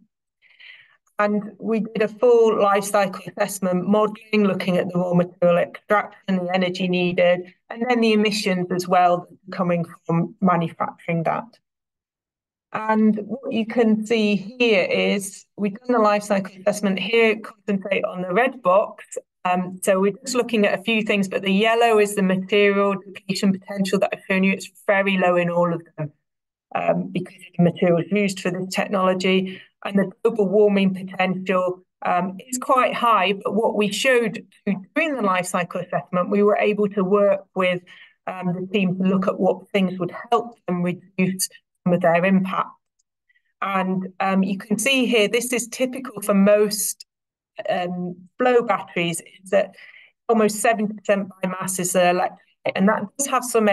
And we did a full life cycle assessment, modelling, looking at the raw material extraction, the energy needed, and then the emissions as well coming from manufacturing that. And what you can see here is we've done the life cycle assessment here, concentrate on the red box. Um, so we're just looking at a few things, but the yellow is the material depletion potential that I've shown you. It's very low in all of them um, because the materials used for this technology and the global warming potential um, is quite high. But what we showed during the life cycle assessment, we were able to work with um, the team to look at what things would help them reduce some of their impact. And um, you can see here, this is typical for most um, flow batteries, is that almost 70% by mass is electrolyte. And that does have some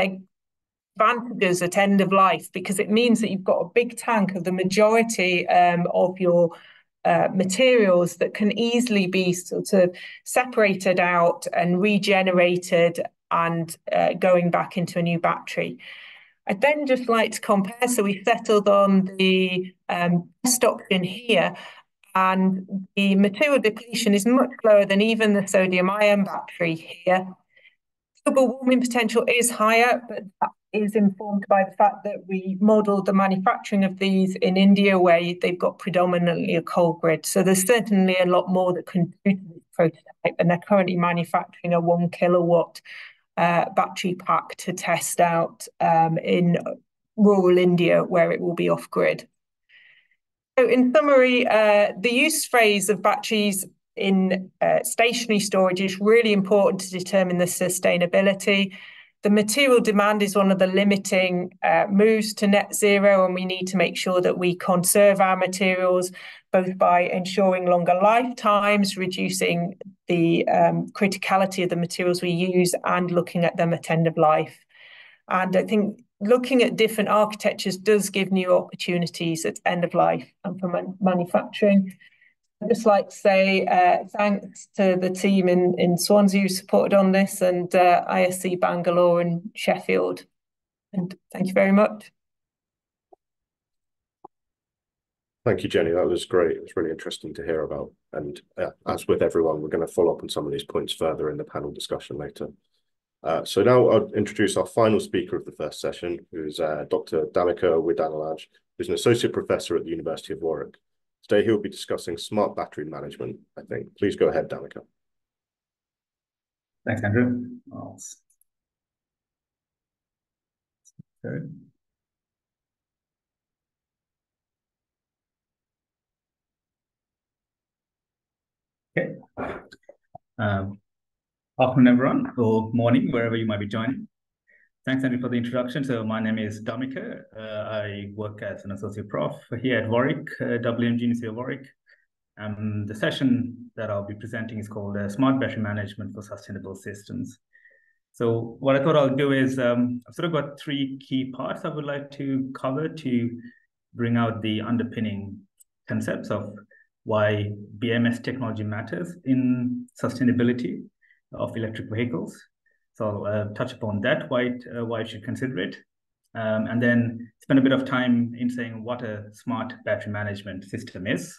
advantages at end of life because it means that you've got a big tank of the majority um, of your uh, materials that can easily be sort of separated out and regenerated and uh, going back into a new battery. I'd then just like to compare. So we settled on the um, best option here, and the material depletion is much lower than even the sodium ion battery here. Global warming potential is higher, but that is informed by the fact that we modelled the manufacturing of these in India, where they've got predominantly a coal grid. So there's certainly a lot more that can do to this prototype, and they're currently manufacturing a one kilowatt uh, battery pack to test out um, in rural India, where it will be off grid. So, in summary, uh, the use phase of batteries in uh, stationary storage is really important to determine the sustainability the material demand is one of the limiting uh, moves to net zero, and we need to make sure that we conserve our materials both by ensuring longer lifetimes, reducing the um, criticality of the materials we use, and looking at them at end of life. And I think looking at different architectures does give new opportunities at end of life and for man- manufacturing. I'd just like to say uh, thanks to the team in, in Swansea who supported on this and uh, IISc Bangalore and Sheffield. And thank you very much. Thank you, Jenny. That was great. It was really interesting to hear about. And uh, as with everyone, we're going to follow up on some of these points further in the panel discussion later. Uh, so now I'll introduce our final speaker of the first session, who's uh, Dr. Dhammika Widanalage, who's an associate professor at the University of Warwick. Today he'll be discussing smart battery management, I think. Please go ahead, Dhammika. Thanks, Andrew. Good. Okay. Um, afternoon, everyone, or morning, wherever you might be joining. Thanks, Andrew, for the introduction. So my name is Dhammika. Uh, I work as an associate prof here at Warwick, uh, WMG University of Warwick. And the session that I'll be presenting is called uh, Smart Battery Management for Sustainable Systems. So what I thought I'll do is um, I've sort of got three key parts I would like to cover to bring out the underpinning concepts of why BMS technology matters in sustainability of electric vehicles. So I'll uh, touch upon that, why, it, uh, why you should consider it. Um, and then spend a bit of time in saying what a smart battery management system is.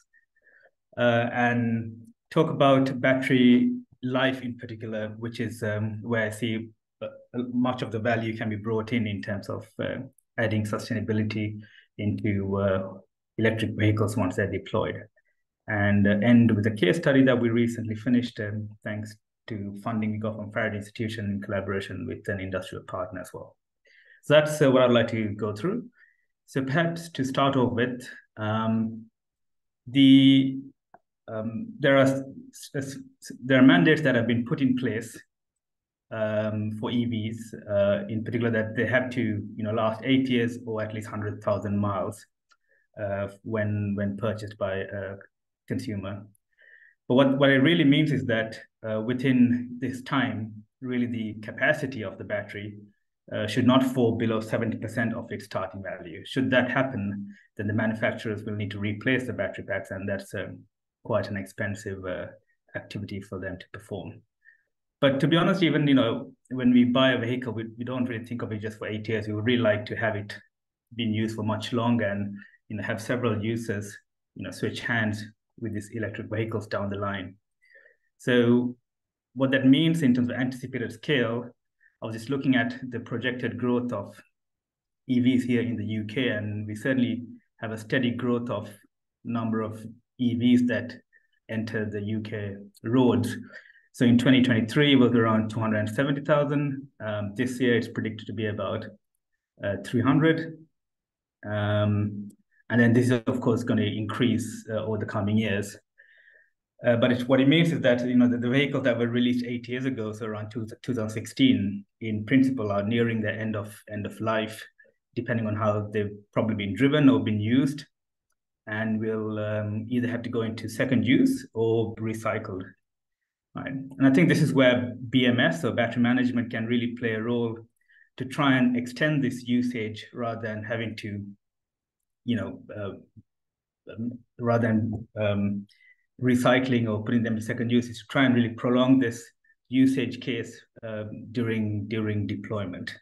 Uh, and talk about battery life in particular, which is um, where I see uh, much of the value can be brought in in terms of uh, adding sustainability into uh, electric vehicles once they're deployed. And end with a case study that we recently finished, um, thanks to funding we got from Faraday Institution in collaboration with an industrial partner as well. So that's uh, what I'd like to go through. So perhaps to start off with, um, the um, there are there are mandates that have been put in place um, for EVs, uh, in particular that they have to you know last eight years or at least hundred thousand miles uh, when when purchased by a consumer. But what, what it really means is that uh, within this time, really the capacity of the battery uh, should not fall below 70% of its starting value. Should that happen, then the manufacturers will need to replace the battery packs, and that's uh, quite an expensive uh, activity for them to perform. But to be honest, even you know, when we buy a vehicle, we, we don't really think of it just for eight years. We would really like to have it being used for much longer and you know have several users, you know, switch hands with these electric vehicles down the line. So what that means in terms of anticipated scale, I was just looking at the projected growth of EVs here in the UK, and we certainly have a steady growth of number of EVs that enter the UK roads. So in 2023, it was around 270,000. Um, this year, it's predicted to be about uh, 300. Um, and then this is, of course, going to increase uh, over the coming years. Uh, but it, what it means is that you know the, the, vehicles that were released eight years ago, so around two, 2016, in principle, are nearing the end of end of life, depending on how they've probably been driven or been used, and will um, either have to go into second use or recycled. Right, and I think this is where BMS, or battery management, can really play a role to try and extend this usage rather than having to you know, uh, um, rather than um, recycling or putting them to second use, is to try and really prolong this usage case uh, during during deployment.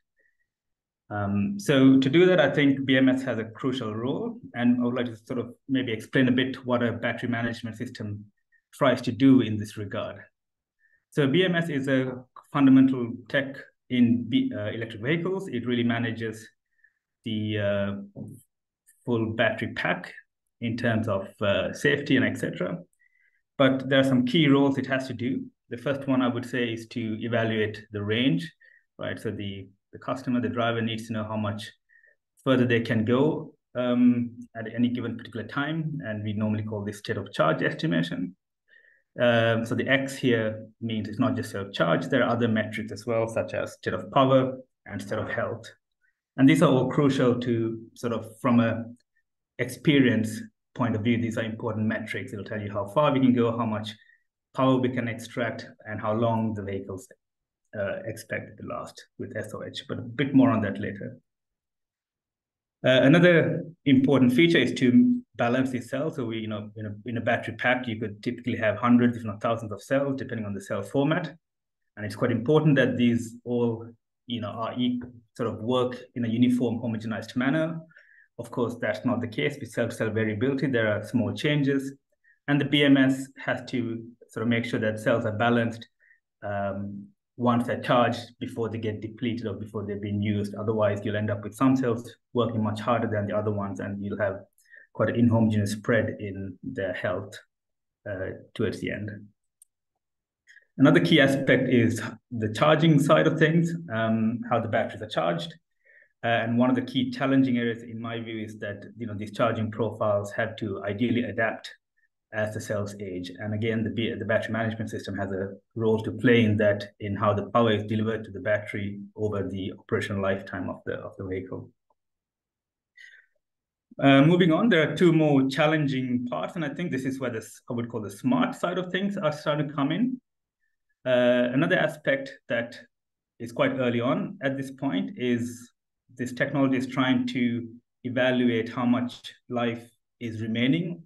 Um, so to do that, I think BMS has a crucial role, and I would like to sort of maybe explain a bit what a battery management system tries to do in this regard. So BMS is a fundamental tech in B, uh, electric vehicles. It really manages the uh, full battery pack in terms of uh, safety and etc. But there are some key roles it has to do. The first one I would say is to evaluate the range, right? So the, the customer, the driver needs to know how much further they can go um, at any given particular time. And we normally call this state of charge estimation. Um, so the X here means it's not just state of charge. There are other metrics as well, such as state of power and state of health. And these are all crucial to sort of from a experience point of view, these are important metrics. It'll tell you how far we can go, how much power we can extract, and how long the vehicles uh, expected to last with SOH, but a bit more on that later. Uh, another important feature is to balance these cells. So we, you know, in a, in a battery pack, you could typically have hundreds, if not thousands of cells, depending on the cell format. And it's quite important that these all, you know, are sort of work in a uniform homogenized manner. Of course, that's not the case with cell-to-cell variability. There are small changes. And the BMS has to sort of make sure that cells are balanced um, once they're charged before they get depleted or before they've been used. Otherwise, you'll end up with some cells working much harder than the other ones, and you'll have quite an inhomogeneous spread in their health uh, towards the end. Another key aspect is the charging side of things, um, how the batteries are charged. Uh, and one of the key challenging areas, in my view, is that you know these charging profiles have to ideally adapt as the cells age. And again, the, the battery management system has a role to play in that, in how the power is delivered to the battery over the operational lifetime of the, of the vehicle. Uh, moving on, there are two more challenging parts, and I think this is where this I would call the smart side of things are starting to come in. Uh, another aspect that is quite early on at this point is this technology is trying to evaluate how much life is remaining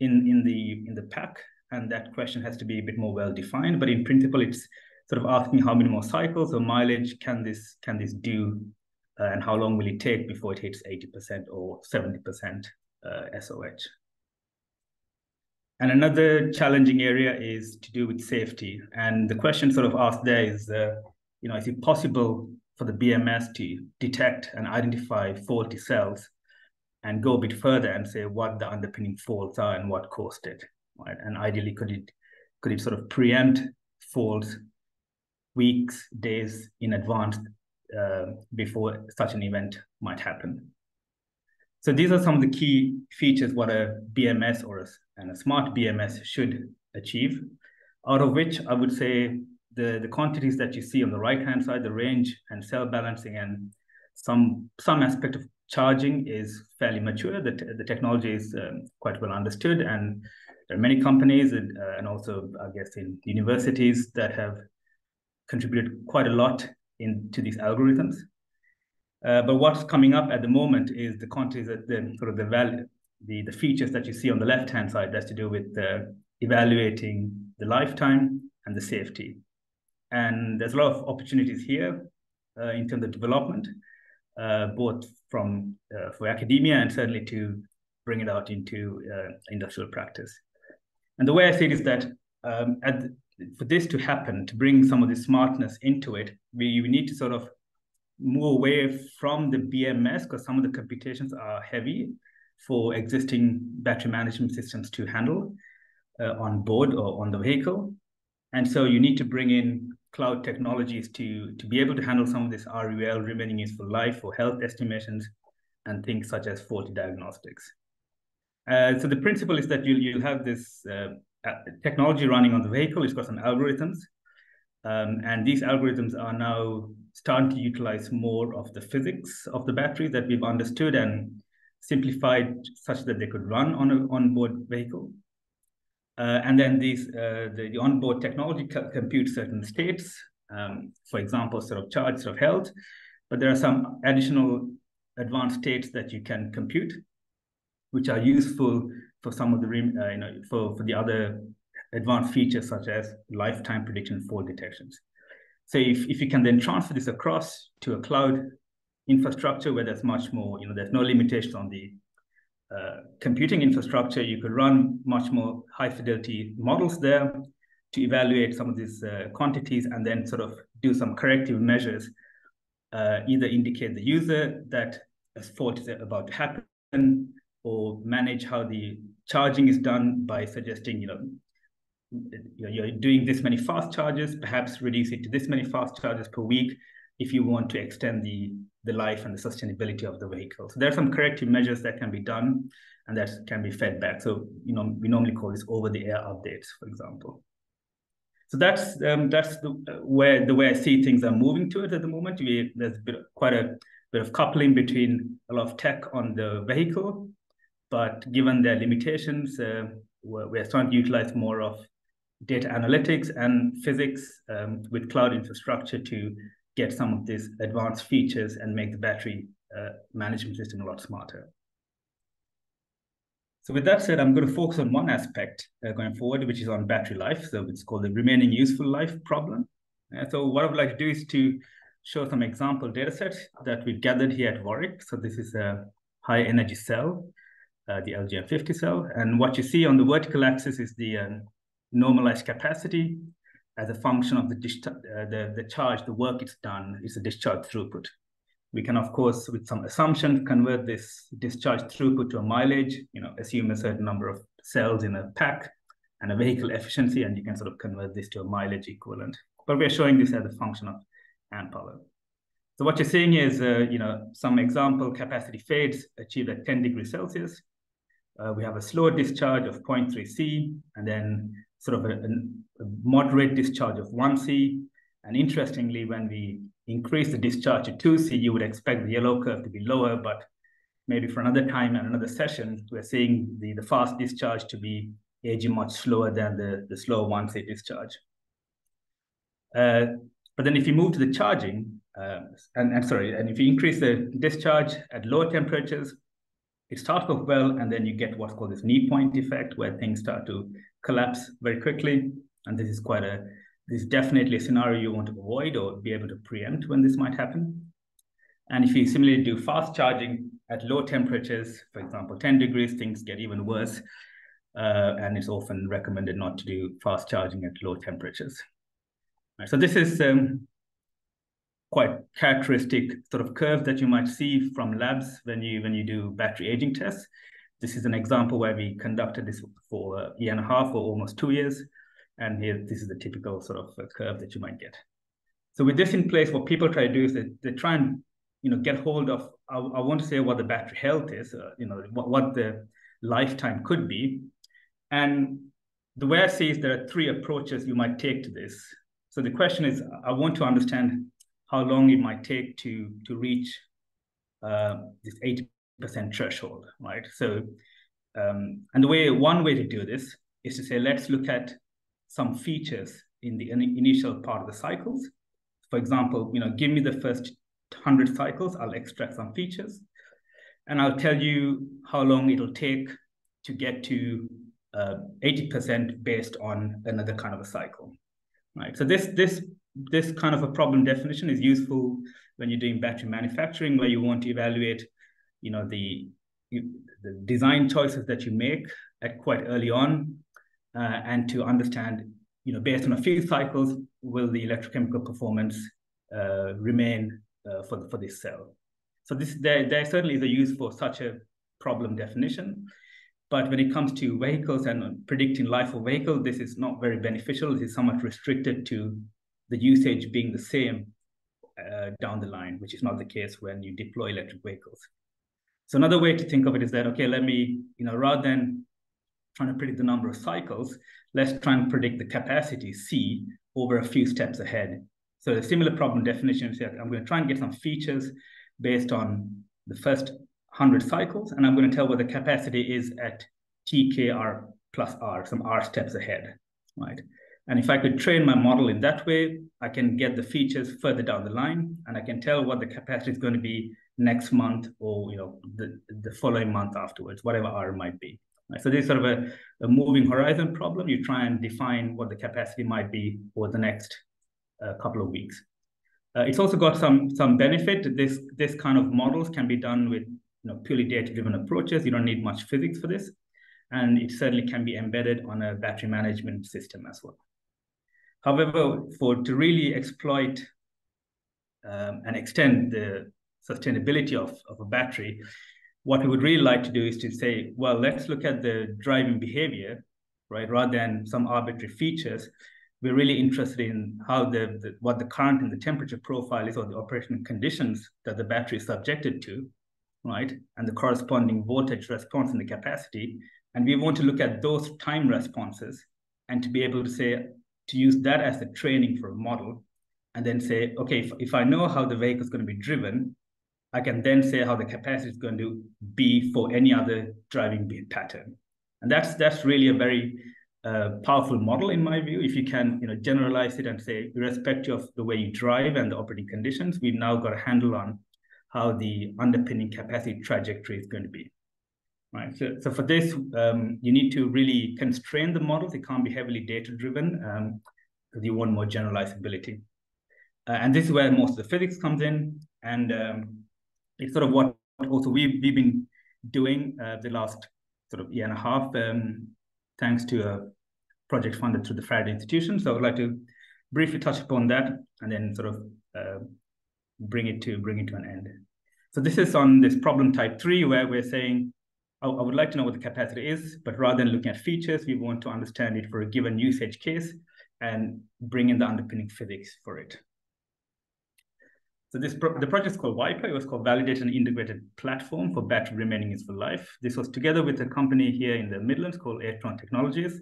in in the in the pack, and that question has to be a bit more well defined. But in principle, it's sort of asking how many more cycles or mileage can this can this do, uh, and how long will it take before it hits eighty percent or seventy percent uh, SOH. And another challenging area is to do with safety. And the question sort of asked there is, uh, you know, is it possible for the BMS to detect and identify faulty cells and go a bit further and say what the underpinning faults are and what caused it, right? And ideally, could it could it sort of preempt faults weeks, days in advance uh, before such an event might happen? So these are some of the key features what a BMS or a, and a smart BMS should achieve. Out of which I would say the, the quantities that you see on the right hand side, the range and cell balancing and some some aspect of charging is fairly mature. The, the technology is um, quite well understood, and there are many companies and, uh, and also, I guess, in universities that have contributed quite a lot into these algorithms. Uh, but what's coming up at the moment is the quantities that the sort of the value, the, the features that you see on the left-hand side that's to do with uh, evaluating the lifetime and the safety. And there's a lot of opportunities here uh, in terms of development. Uh, both from uh, for academia and certainly to bring it out into uh, industrial practice. And the way I see it is that um, the, for this to happen, to bring some of the smartness into it, we, we need to sort of move away from the BMS because some of the computations are heavy for existing battery management systems to handle uh, on board or on the vehicle. And so you need to bring in cloud technologies to, to be able to handle some of this RUL, remaining useful life for health estimations and things such as faulty diagnostics. Uh, so the principle is that you'll, you'll have this uh, technology running on the vehicle. It's got some algorithms. Um, and these algorithms are now starting to utilize more of the physics of the battery that we've understood and simplified such that they could run on an onboard vehicle. Uh, and then these uh, the, the, onboard technology computes certain states, um, for example, state of charge, state of health. But there are some additional advanced states that you can compute, which are useful for some of the uh, you know for for the other advanced features such as lifetime prediction fault detections. So if, if you can then transfer this across to a cloud infrastructure where there's much more, you know, there's no limitations on the uh, computing infrastructure, you could run much more high fidelity models there to evaluate some of these uh, quantities and then sort of do some corrective measures, uh, either indicate the user that a fault is about to happen or manage how the charging is done by suggesting, you know, you're doing this many fast charges, perhaps reduce it to this many fast charges per week if you want to extend the the life and the sustainability of the vehicle. So there are some corrective measures that can be done and that can be fed back. So, you know, we normally call this over-the-air updates, for example. So that's um, that's the where the way I see things are moving to it at the moment. We, there's a bit, quite a bit of coupling between a lot of tech on the vehicle, but given their limitations, uh, we're, we're starting to utilize more of data analytics and physics um, with cloud infrastructure to get some of these advanced features and make the battery uh, management system a lot smarter. So with that said, I'm going to focus on one aspect uh, going forward, which is on battery life. So it's called the remaining useful life problem. So what I would like to do is to show some example data sets that we've gathered here at Warwick. So this is a high energy cell, uh, the LGM50 cell. And what you see on the vertical axis is the um, normalized capacity as a function of the, uh, the, the charge, the work it's done is a discharge throughput. We can, of course, with some assumption, convert this discharge throughput to a mileage, you know, assume a certain number of cells in a pack and a vehicle efficiency, and you can sort of convert this to a mileage equivalent. But we're showing this as a function of amp power. So what you're seeing is, uh, you know, some example capacity fades achieved at 10 degrees Celsius. Uh, we have a slower discharge of 0.3 C, and then sort of a, a moderate discharge of 1 C. And interestingly, when we increase the discharge to 2 C, you would expect the yellow curve to be lower, but maybe for another time and another session, we're seeing the, the fast discharge to be aging much slower than the, the slow 1 C discharge. Uh, but then if you move to the charging, uh, and, and sorry, and if you increase the discharge at lower temperatures, it starts off well, and then you get what's called this knee point effect, where things start to collapse very quickly. And this is quite a, this is definitely a scenario you want to avoid or be able to preempt when this might happen. And if you similarly do fast charging at low temperatures, for example, 10 degrees, things get even worse. Uh, and it's often recommended not to do fast charging at low temperatures. Right, so this is um, quite characteristic sort of curve that you might see from labs when you when you do battery aging tests. This is an example where we conducted this for a year and a half or almost two years. And here, this is the typical sort of uh, curve that you might get. So with this in place, what people try to do is they, they try and you know get hold of. I, I want to say what the battery health is, uh, you know what, what the lifetime could be, and the way I see is there are three approaches you might take to this. So the question is, I want to understand how long it might take to to reach uh, this 80% threshold, right? So, um, and the way one way to do this is to say, let's look at some features in the in initial part of the cycles. For example, you know, give me the first 100 cycles, I'll extract some features, and I'll tell you how long it'll take to get to 80% uh, based on another kind of a cycle, right? So this this this kind of a problem definition is useful when you're doing battery manufacturing, where you want to evaluate, you know, the, the design choices that you make at quite early on, uh, and to understand, you know, based on a few cycles, will the electrochemical performance uh, remain uh, for for this cell? So this there there certainly is a use for such a problem definition. But when it comes to vehicles and predicting life of vehicle, this is not very beneficial. It is somewhat restricted to the usage being the same uh, down the line, which is not the case when you deploy electric vehicles. So another way to think of it is that, okay, let me, you know, rather than trying to predict the number of cycles, let's try and predict the capacity C over a few steps ahead. So a similar problem definition is I'm going to try and get some features based on the first 100 cycles, and I'm going to tell what the capacity is at TKR plus R, some R steps ahead, right? And if I could train my model in that way, I can get the features further down the line and I can tell what the capacity is going to be next month or you know the, the following month afterwards, whatever R might be. Right? So this is sort of a, a, moving horizon problem. You try and define what the capacity might be for the next uh, couple of weeks. Uh, it's also got some some benefit. This this kind of models can be done with you know purely data-driven approaches. You don't need much physics for this, and it certainly can be embedded on a battery management system as well. However, for to really exploit um, and extend the sustainability of, of a battery, what we would really like to do is to say, well, let's look at the driving behavior, right? Rather than some arbitrary features, we're really interested in how the, the what the current and the temperature profile is or the operational conditions that the battery is subjected to, right? And the corresponding voltage response and the capacity. And we want to look at those time responses and to be able to say, to use that as the training for a model and then say, okay, if, if I know how the vehicle is going to be driven, I can then say how the capacity is going to be for any other driving pattern. And that's that's really a very uh, powerful model in my view. If you can, you know, generalize it and say, irrespective of the way you drive and the operating conditions, we've now got a handle on how the underpinning capacity trajectory is going to be. right? So, so for this, um, you need to really constrain the models. It can't be heavily data-driven um, because you want more generalizability. Uh, and this is where most of the physics comes in. And um, it's sort of what also we've, we've been doing uh, the last sort of year and a half, um, thanks to a project funded through the Faraday Institution. So I'd like to briefly touch upon that and then sort of uh, bring it to bring it to an end. So this is on this problem type three, where we're saying, I, I would like to know what the capacity is, but rather than looking at features, we want to understand it for a given usage case and bring in the underpinning physics for it. So this pro the project is called VIPER. It was called Validated and Integrated Platform for Battery Remaining Useful Life. This was together with a company here in the Midlands called Eatron Technologies.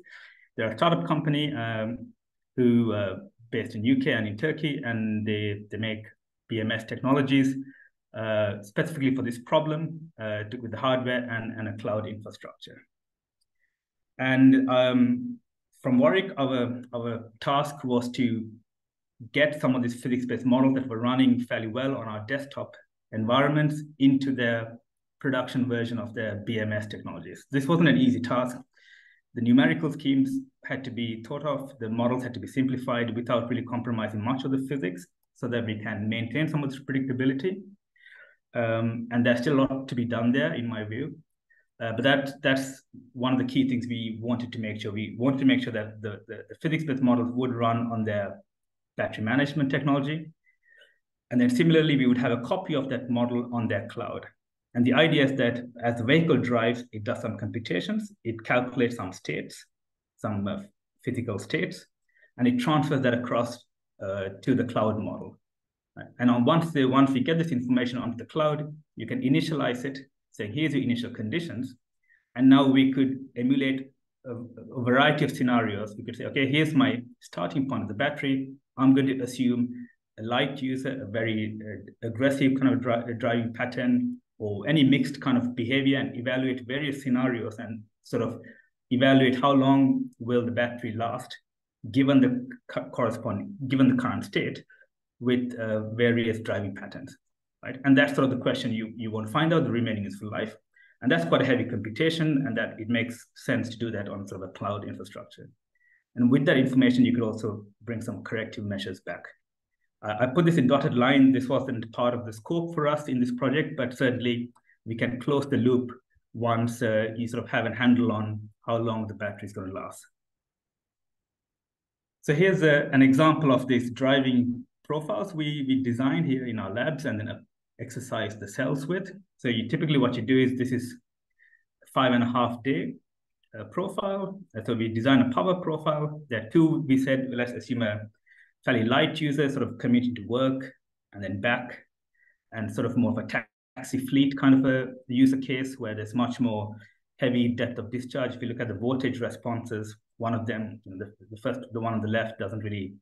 They're a startup company um, who uh, based in UK and in Turkey, and they, they make BMS technologies uh, specifically for this problem uh, to, with the hardware and, and a cloud infrastructure. And um, from Warwick, our, our task was to get some of these physics-based models that were running fairly well on our desktop environments into their production version of their BMS technologies. This wasn't an easy task. The numerical schemes had to be thought of, the models had to be simplified without really compromising much of the physics so that we can maintain some of this predictability. Um, and there's still a lot to be done there, in my view. Uh, but that that's one of the key things we wanted to make sure. We wanted to make sure that the, the, the physics-based models would run on their battery management technology. And then similarly, we would have a copy of that model on their cloud. And the idea is that as the vehicle drives, it does some computations, it calculates some states, some uh, physical states, and it transfers that across uh, to the cloud model. And on once once we get this information onto the cloud, you can initialize it, say here's your initial conditions, and now we could emulate a, a variety of scenarios. We could say, okay, here's my starting point of the battery. I'm going to assume a light user, a very uh, aggressive kind of dri driving pattern, or any mixed kind of behavior, and evaluate various scenarios and sort of evaluate how long will the battery last, given the corresponding, given the current state, with uh, various driving patterns, right? And that's sort of the question you you want to find out the remaining useful life. And that's quite a heavy computation, and that it makes sense to do that on sort of a cloud infrastructure. And with that information, you could also bring some corrective measures back. Uh, I put this in dotted line. This wasn't part of the scope for us in this project, but certainly we can close the loop once uh, you sort of have a handle on how long the battery is going to last. So here's a, an example of these driving profiles we, we designed here in our labs and then exercise the cells with. So you typically what you do is this is five and a half day uh, profile. So we design a power profile. There are two, we said, let's assume a fairly light user sort of commuting to work and then back and sort of more of a taxi fleet kind of a user case where there's much more heavy depth of discharge. If you look at the voltage responses, one of them, you know, the, the first, the one on the left doesn't really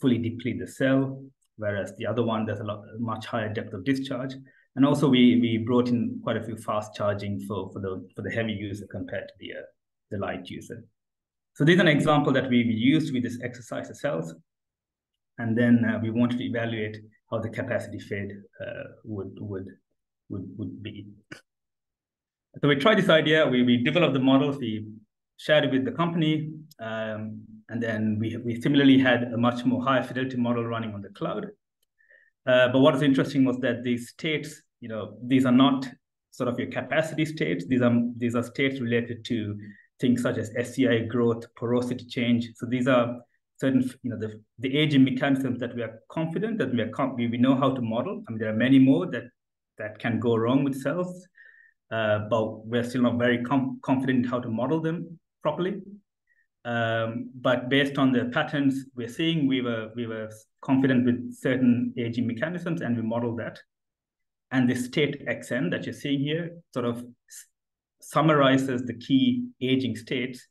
fully deplete the cell, whereas the other one, there's a lot much higher depth of discharge. And also we we brought in quite a few fast charging for, for the for the heavy user compared to the uh, the light user. So this is an example that we used with this exercise cells. And then uh, we wanted to evaluate how the capacity fade uh, would, would, would, would be. So we tried this idea, we, we developed the models, we shared it with the company, um, and then we, we similarly had a much more high fidelity model running on the cloud. Uh, but what was interesting was that these states, you know, these are not sort of your capacity states. These are these are states related to things such as SEI growth, porosity change. So these are certain, you know, the, the aging mechanisms that we are confident that we are we, know how to model. I mean, there are many more that that can go wrong with cells, uh, but we're still not very com confident how to model them properly. Um, but based on the patterns we're seeing, we were we were confident with certain aging mechanisms, and we modeled that. And the state XN that you're seeing here sort of summarizes the key aging states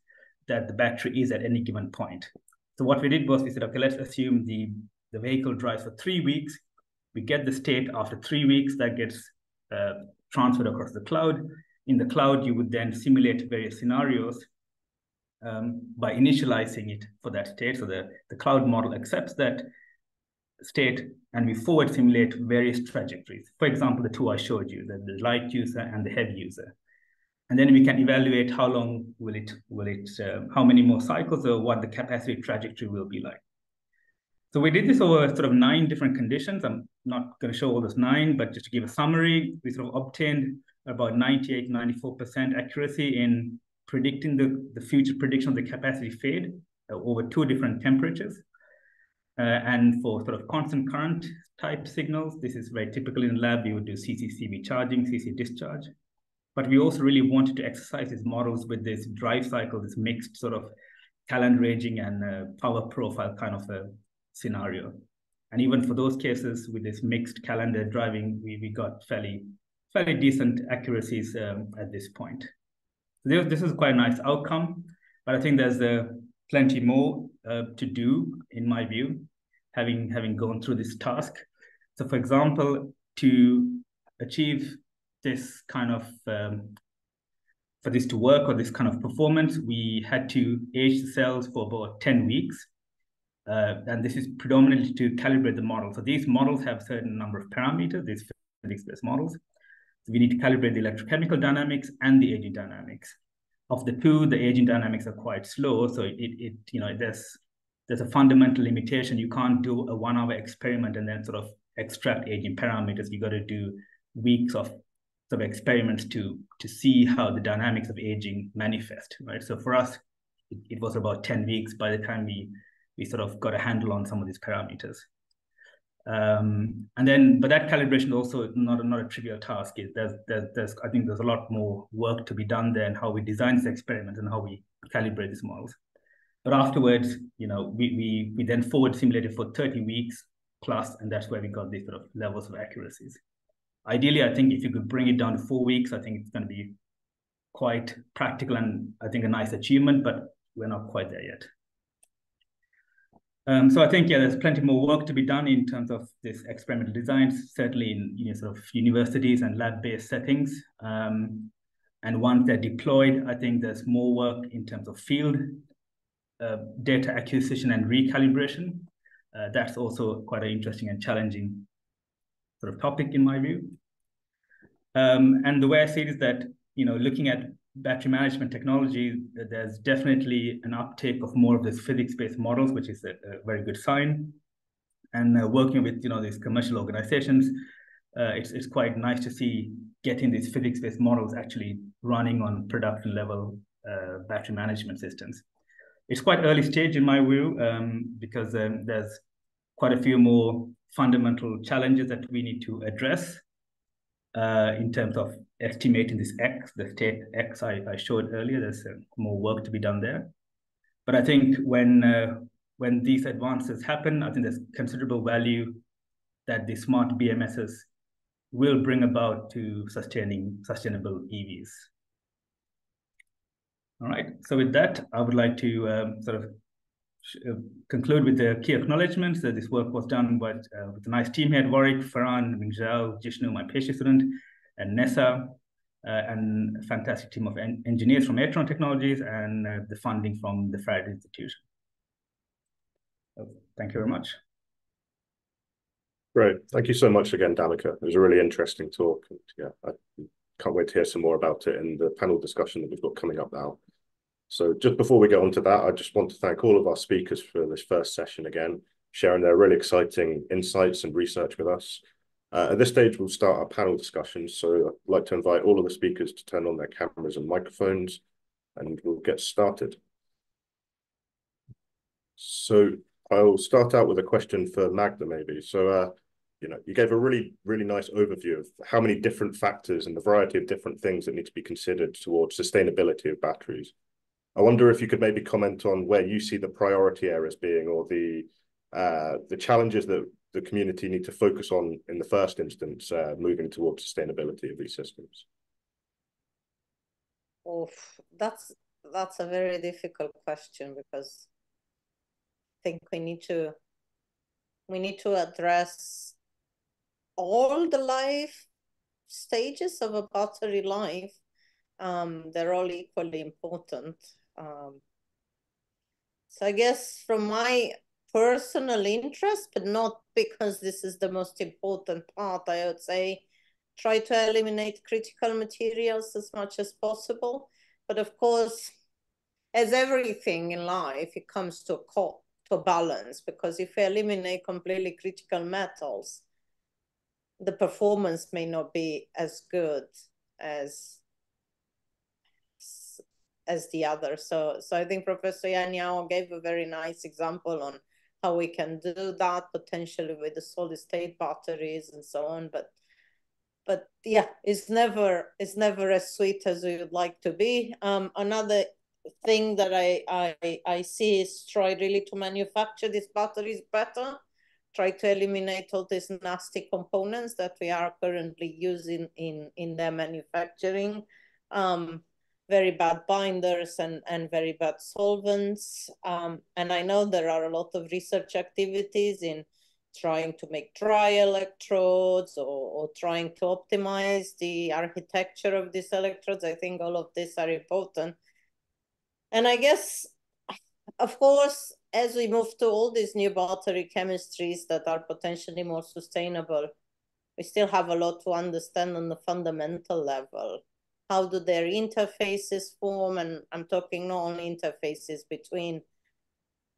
that the battery is at any given point. So what we did was we said, okay, let's assume the, the vehicle drives for three weeks. We get the state after three weeks that gets uh, transferred across the cloud. In the cloud, you would then simulate various scenarios um, by initializing it for that state. So the, the cloud model accepts that state and we forward simulate various trajectories. For example, the two I showed you, the, the light user and the heavy user. And then we can evaluate how long will it, will it, uh, how many more cycles or what the capacity trajectory will be like. So we did this over sort of nine different conditions. I'm not going to show all those nine, but just to give a summary, we sort of obtained about 98, 94% accuracy in predicting the, the future prediction of the capacity fade uh, over two different temperatures. Uh, and for sort of constant current type signals, this is very typical in the lab. you would do CCCV charging, CC discharge. But we also really wanted to exercise these models with this drive cycle, this mixed sort of calendar aging and uh, power profile kind of a scenario. And even for those cases with this mixed calendar driving, we, we got fairly fairly decent accuracies um, at this point. So this is quite a nice outcome, but I think there's uh, plenty more uh, to do, in my view, having having gone through this task. So, for example, to achieve this kind of um, for this to work or this kind of performance, we had to age the cells for about 10 weeks. Uh, and this is predominantly to calibrate the model. So these models have certain number of parameters, these physics-based models. So we need to calibrate the electrochemical dynamics and the aging dynamics. Of the two, the aging dynamics are quite slow. So it, it you know, there's there's a fundamental limitation. You can't do a one-hour experiment and then sort of extract aging parameters. You got to do weeks of sort of experiments to to see how the dynamics of aging manifest, right? So for us, it, it was about 10 weeks by the time we we sort of got a handle on some of these parameters. Um, and then, but that calibration also not a, not a trivial task. There's, there's, there's, I think there's a lot more work to be done there and how we design this experiment and how we calibrate these models. But afterwards, you know, we, we, we then forward simulated for 30 weeks plus, and that's where we got these sort of levels of accuracies. Ideally, I think if you could bring it down to four weeks, I think it's going to be quite practical and I think a nice achievement, but we're not quite there yet. Um, so I think, yeah, there's plenty more work to be done in terms of this experimental designs, certainly in you know, sort of universities and lab-based settings. Um, and once they're deployed, I think there's more work in terms of field uh, data acquisition and recalibration. Uh, that's also quite an interesting and challenging sort of topic in my view. Um, and the way I see it is that, you know, looking at battery management technology, there's definitely an uptake of more of these physics-based models, which is a, a, very good sign. And uh, working with you know these commercial organizations, uh, it's it's quite nice to see getting these physics-based models actually running on production level uh, battery management systems. It's quite early stage in my view um, because um, there's quite a few more fundamental challenges that we need to address uh, in terms of estimating this X, the state X I, I showed earlier. There's uh, more work to be done there. But I think when uh, when these advances happen, I think there's considerable value that the smart BMSs will bring about to sustaining sustainable EVs. All right. So with that, I would like to um, sort of conclude with the key acknowledgements that this work was done by, uh, with a nice team here at Warwick, Farhan, Mingzhao, Jishnu, my PhD student, and Nessa, uh, and a fantastic team of en engineers from Eatron Technologies and uh, the funding from the Faraday Institution. So thank you very much. Great. Thank you so much again, Dhammika. It was a really interesting talk. And yeah, I can't wait to hear some more about it in the panel discussion that we've got coming up now. So just before we get on to that, I just want to thank all of our speakers for this first session again, sharing their really exciting insights and research with us. Uh, at this stage, we'll start our panel discussions. So I'd like to invite all of the speakers to turn on their cameras and microphones, and we'll get started. So I'll start out with a question for Magda, maybe. So, uh, you know, you gave a really, really nice overview of how many different factors and the variety of different things that need to be considered towards sustainability of batteries. I wonder if you could maybe comment on where you see the priority areas being or the uh, the challenges that the community need to focus on in the first instance, uh, moving towards sustainability of these systems? Oof, that's that's a very difficult question because I think we need to we need to address all the life stages of a battery life. Um, they're all equally important. Um, so I guess from my personal interest, but not because this is the most important part, I would say try to eliminate critical materials as much as possible. But of course, as everything in life, it comes to a co to balance because if we eliminate completely critical metals, the performance may not be as good as as the other. So so I think Professor Yan Yao gave a very nice example on how we can do that potentially with the solid state batteries and so on. But but yeah, it's never it's never as sweet as we would like to be. Um, another thing that I, I I see is try really to manufacture these batteries better. Try to eliminate all these nasty components that we are currently using in in their manufacturing. Um, very bad binders and, and very bad solvents. Um, and I know there are a lot of research activities in trying to make dry electrodes or, or trying to optimize the architecture of these electrodes. I think all of these are important. And I guess, of course, as we move to all these new battery chemistries that are potentially more sustainable, we still have a lot to understand on the fundamental level how do their interfaces form? And I'm talking not only interfaces between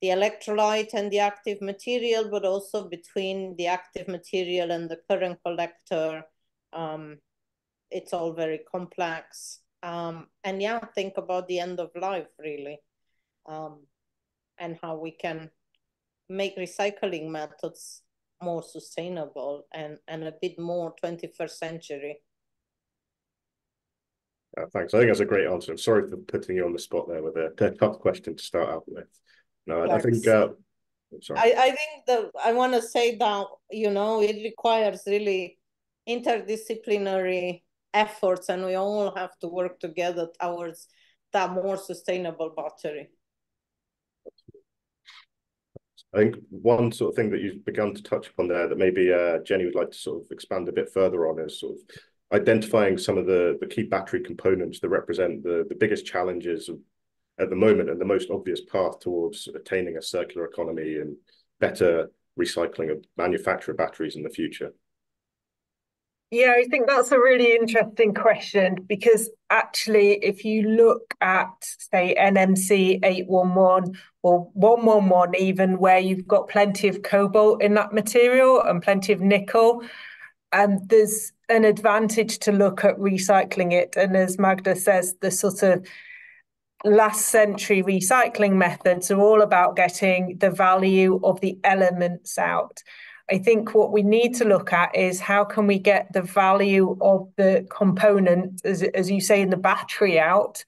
the electrolyte and the active material, but also between the active material and the current collector. Um, it's all very complex. Um, and yeah, think about the end of life really, um, and how we can make recycling methods more sustainable and, and a bit more 21st century. Uh, thanks. I think that's a great answer. I'm sorry for putting you on the spot there with a, a tough question to start out with. No, I, I think. Uh, sorry. I, I think that I want to say that you know it requires really interdisciplinary efforts, and we all have to work together towards that more sustainable battery. I think one sort of thing that you've begun to touch upon there that maybe uh, Jenny would like to sort of expand a bit further on is sort of identifying some of the, the key battery components that represent the, the biggest challenges at the moment and the most obvious path towards attaining a circular economy and better recycling of manufacturer batteries in the future? Yeah, I think that's a really interesting question because actually, if you look at, say, NMC 811 or 111, even where you've got plenty of cobalt in that material and plenty of nickel, and there's an advantage to look at recycling it. And as Magda says, the sort of last century recycling methods are all about getting the value of the elements out. I think what we need to look at is how can we get the value of the component, as, as you say, in the battery out,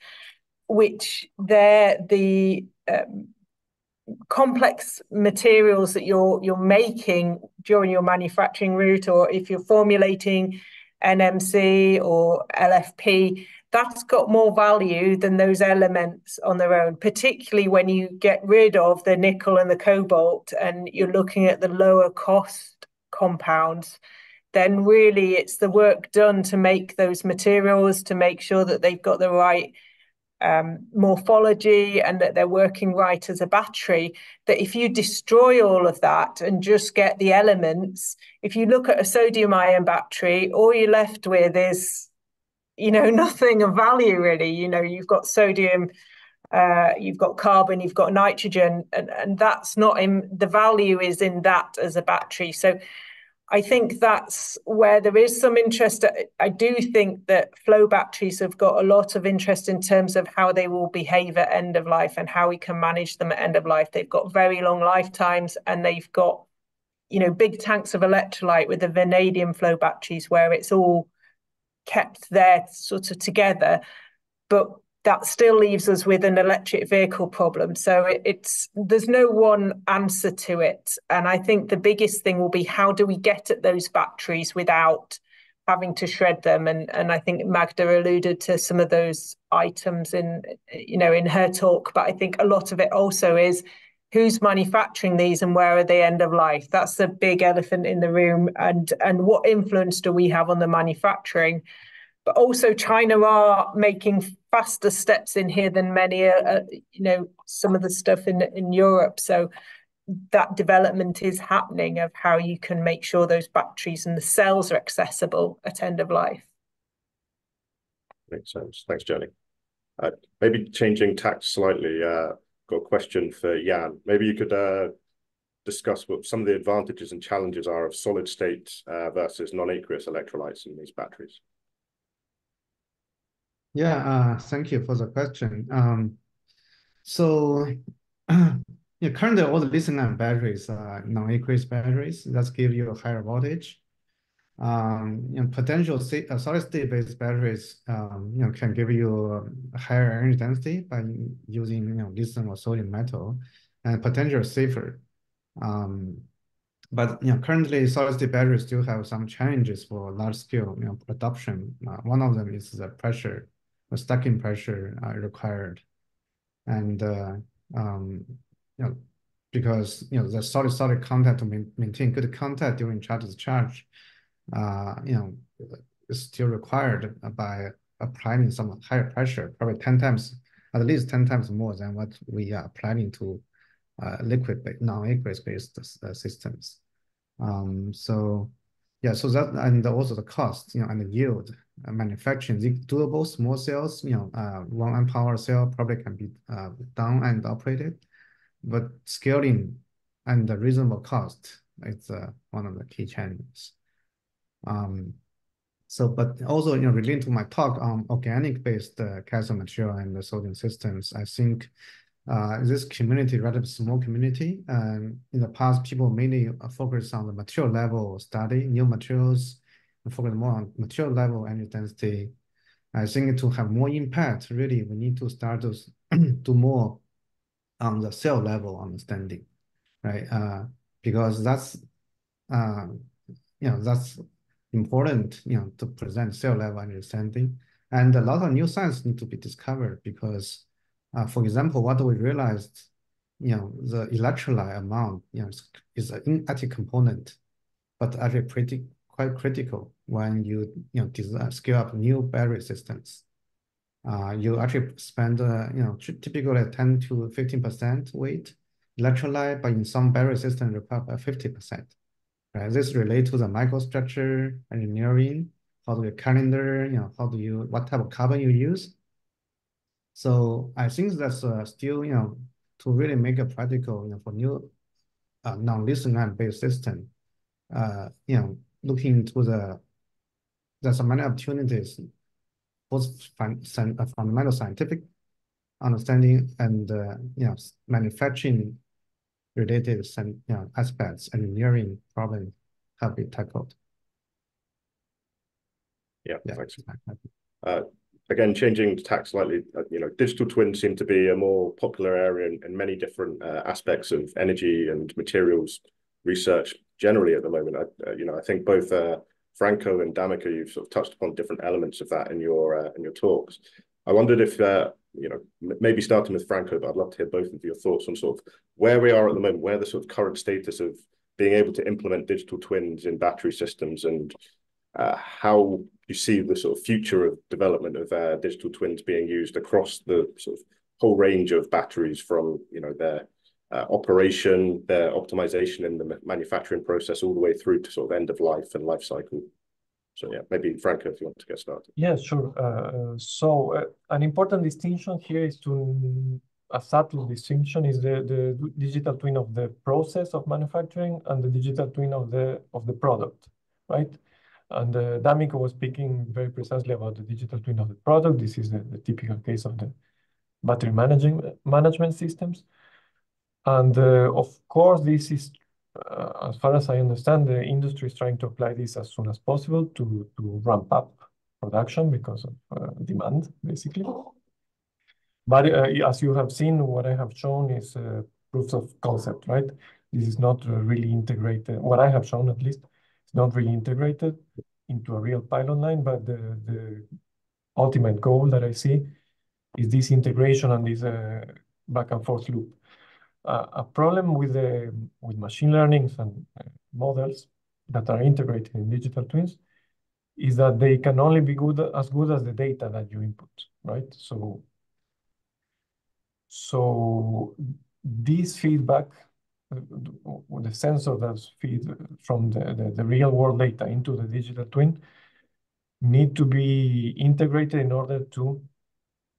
which they're the um, complex materials that you're you're making during your manufacturing route or if you're formulating NMC or LFP that's got more value than those elements on their own particularly when you get rid of the nickel and the cobalt and you're looking at the lower cost compounds then really it's the work done to make those materials to make sure that they've got the right um, morphology and that they're working right as a battery, that if you destroy all of that and just get the elements, if you look at a sodium ion battery, all you're left with is, you know, nothing of value really. You know, you've got sodium, uh, you've got carbon, you've got nitrogen, and, and that's not in the value is in that as a battery. So I think that's where there is some interest. I do think that flow batteries have got a lot of interest in terms of how they will behave at end of life and how we can manage them at end of life. They've got very long lifetimes and they've got, you know, big tanks of electrolyte with the vanadium flow batteries where it's all kept there sort of together. But that still leaves us with an electric vehicle problem. So it, it's there's no one answer to it, and I think the biggest thing will be how do we get at those batteries without having to shred them? And and I think Magda alluded to some of those items in you know in her talk but I think a lot of it also is who's manufacturing these and where are they end of life? That's the big elephant in the room. And and what influence do we have on the manufacturing but also China are making faster steps in here than many, uh, uh, you know, some of the stuff in in Europe. So that development is happening of how you can make sure those batteries and the cells are accessible at end of life. Makes sense. Thanks, Jenny. Uh, maybe changing tack slightly, uh, got a question for Yan. Maybe you could uh, discuss what some of the advantages and challenges are of solid state uh, versus non-aqueous electrolytes in these batteries. Yeah, uh, thank you for the question. Um, so yeah, currently all the lithium ion batteries are non-aqueous batteries that give you a higher voltage. Um, you know, potential uh, solid-state based batteries, um, you know, can give you a higher energy density by using, you know, lithium or sodium metal, and potentially safer. Um, but you know, currently solid-state batteries still have some challenges for large-scale, you know, adoption. Uh, one of them is the pressure, the stacking pressure uh, required, and uh, um, you know, because you know the solid-solid contact to maintain good contact during charge-discharge uh, you know, is still required by applying some higher pressure, probably 10 times, at least 10 times more than what we are planning to uh, liquid non-aqueous based uh, systems. Um, so yeah, so that and also the cost, you know, and the yield, manufacturing is doable. Small cells, you know, uh, one amp hour cell probably can be uh, done and operated, but scaling and the reasonable cost is uh, one of the key challenges. Um, so, but also, you know, relating to my talk on organic-based uh, cathode material and the sodium systems, I think uh, this community, relatively small community, and in the past, people mainly focus on the material level study, new materials, focus more on material level energy density. I think to have more impact, really, we need to start to do more on the cell level understanding, right? Uh, because that's, uh, you know, that's important, you know, to present cell level understanding. And a lot of new science need to be discovered because, uh, for example, what we realized, you know, the electrolyte amount, you know, is, is an inactive component, but actually pretty quite critical when you, you know, design, scale up new battery systems. Uh, you actually spend, uh, you know, typically 10 to 15% weight electrolyte, but in some battery systems require 50%. Right? This relate to the microstructure engineering, how do you calendar, you know, how do you, what type of carbon you use. So I think that's uh, still, you know, to really make a practical, you know, for new uh, non-lithium-ion based system, uh, you know, looking to the, there's so many opportunities, both uh, fundamental scientific understanding and, uh, you know, manufacturing related some you know, aspects, engineering problems have been tackled. Yeah, yeah. thanks. Uh, again, changing tack slightly, uh, you know, digital twins seem to be a more popular area in, in many different uh, aspects of energy and materials research generally at the moment. I, uh, you know, I think both uh, Franco and Dhammika, you've sort of touched upon different elements of that in your uh, in your talks. I wondered if you know, maybe starting with Franco, but I'd love to hear both of your thoughts on sort of where we are at the moment, where the sort of current status of being able to implement digital twins in battery systems and uh, how you see the sort of future of development of uh, digital twins being used across the sort of whole range of batteries from, you know, their uh, operation, their optimization in the manufacturing process, all the way through to sort of end of life and life cycle. So yeah, maybe Franco, if you want to get started. Yeah, sure. Uh, so uh, an important distinction here is to a subtle distinction is the, the digital twin of the process of manufacturing and the digital twin of the of the product, right? And uh, Dhammika was speaking very precisely about the digital twin of the product. This is the, the typical case of the battery managing management systems. And uh, of course, this is uh, as far as I understand, the industry is trying to apply this as soon as possible to, to ramp up production because of uh, demand, basically. But as you have seen, what I have shown is proofs of concept, right? This is not really integrated. What I have shown, at least, is not really integrated into a real pilot line. But the the ultimate goal that I see is this integration and this back and forth loop a problem with the with machine learnings and uh, models that are integrated in digital twins is that they can only be good as good as the data that you input, right? So, so this feedback the sensor that feed from the, the, the real world data into the digital twin need to be integrated in order to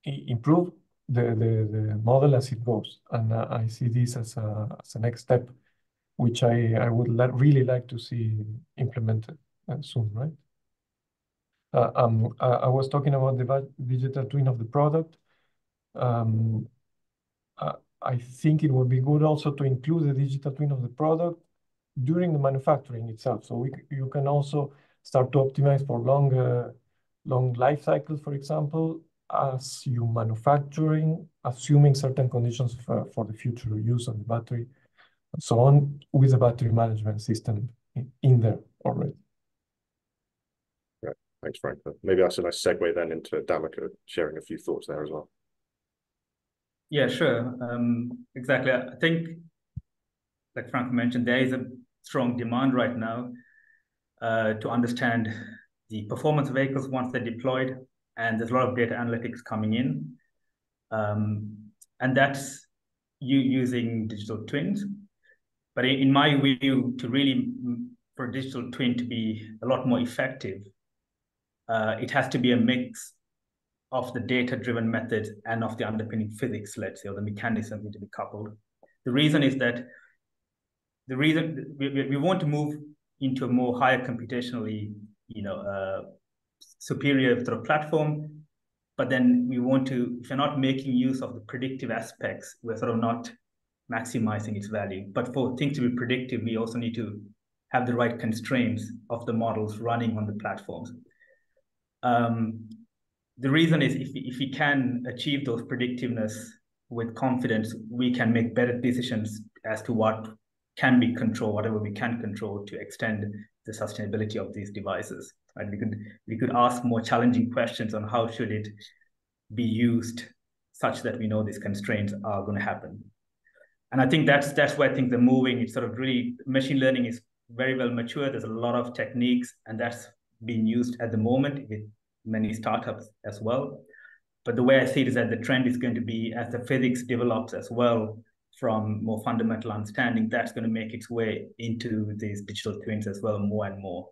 improve the, the, the model as it goes. And uh, I see this as a, as a next step, which I, I would really like to see implemented uh, soon, right? Uh, um, I, I, was talking about the digital twin of the product. Um, I think it would be good also to include the digital twin of the product during the manufacturing itself. So we, you can also start to optimize for longer, long life cycles, for example, as you manufacturing, assuming certain conditions for, for the future use of the battery, and so on, with the battery management system in, in there already. Right. Thanks, Frank. Maybe that's a nice segue then into Dhammika sharing a few thoughts there as well. Yeah, sure. Um, exactly. I think, like Frank mentioned, there is a strong demand right now uh, to understand the performance of vehicles once they're deployed, and there's a lot of data analytics coming in. Um, and that's you using digital twins. But in my view, to really for a digital twin to be a lot more effective, uh, it has to be a mix of the data-driven method and of the underpinning physics, let's say, or the mechanism need to be coupled. The reason is that the reason we, we want to move into a more higher computationally, you know, uh, superior sort of platform, but then we want to, if you're not making use of the predictive aspects, we're sort of not maximizing its value. But for things to be predictive, we also need to have the right constraints of the models running on the platforms. Um, the reason is if, if we can achieve those predictiveness with confidence, we can make better decisions as to what can be controlled, whatever we can control to extend the sustainability of these devices. We could we could ask more challenging questions on how should it be used such that we know these constraints are going to happen. And I think that's that's where things are moving. It's sort of really machine learning is very well mature. There's a lot of techniques, and that's being used at the moment with many startups as well. But the way I see it is that the trend is going to be as the physics develops as well from more fundamental understanding, that's going to make its way into these digital twins as well, more and more.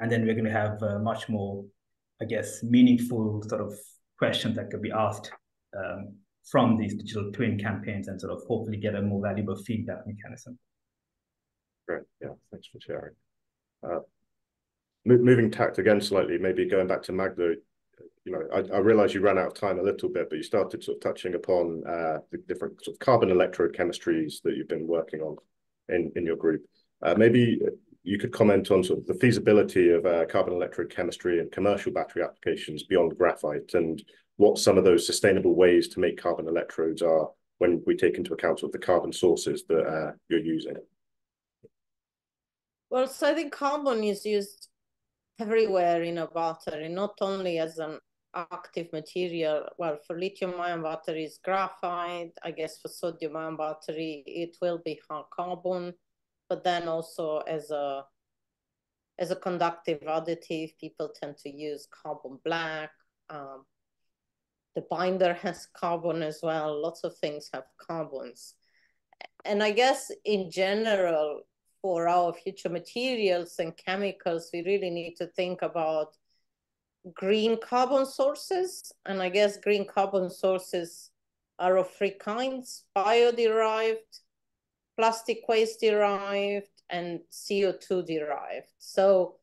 And then we're going to have uh, much more, I guess, meaningful sort of questions that could be asked um, from these digital twin campaigns and sort of hopefully get a more valuable feedback mechanism. Great. Yeah, thanks for sharing. Uh, moving tact again slightly, maybe going back to Magda, you know, I, I realize you ran out of time a little bit, but you started sort of touching upon uh, the different sort of carbon electrode chemistries that you've been working on in, in your group. Uh, maybe you could comment on sort of the feasibility of uh, carbon electrode chemistry and commercial battery applications beyond graphite and what some of those sustainable ways to make carbon electrodes are when we take into account sort of the carbon sources that uh, you're using. Well, so I think carbon is used everywhere in a battery, not only as an active material. Well, for lithium ion batteries, graphite, I guess for sodium ion battery, it will be hard carbon, but then also as a as a conductive additive, people tend to use carbon black. Um, the binder has carbon as well. Lots of things have carbons. And I guess in general, for our future materials and chemicals, we really need to think about green carbon sources. And I guess green carbon sources are of three kinds, bio-derived, plastic waste derived, and CO2 derived. So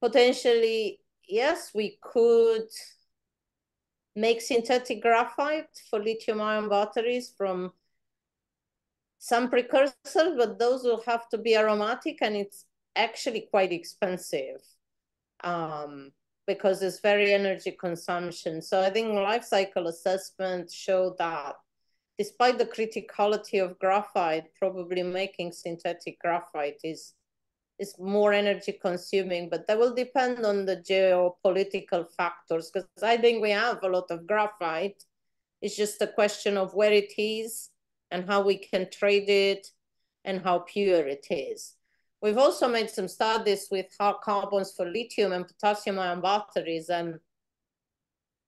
potentially, yes, we could make synthetic graphite for lithium ion batteries from some precursors, but those will have to be aromatic and it's actually quite expensive um, because it's very energy consumption. So I think life cycle assessment showed that despite the criticality of graphite, probably making synthetic graphite is is more energy consuming, but that will depend on the geopolitical factors because I think we have a lot of graphite. It's just a question of where it is and how we can trade it and how pure it is. We've also made some studies with hard carbons for lithium and potassium ion batteries. And,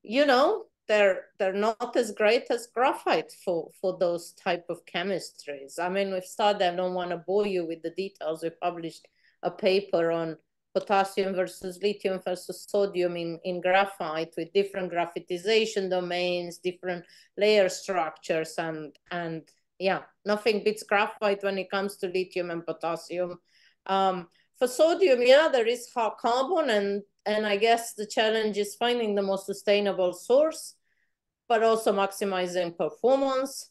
you know, they're they're not as great as graphite for for those type of chemistries. I mean, we've started. I don't want to bore you with the details. We published a paper on potassium versus lithium versus sodium in, in graphite with different graphitization domains, different layer structures, and and yeah, nothing beats graphite when it comes to lithium and potassium. Um, for sodium, yeah, there is carbon, and and I guess the challenge is finding the most sustainable source but also maximizing performance.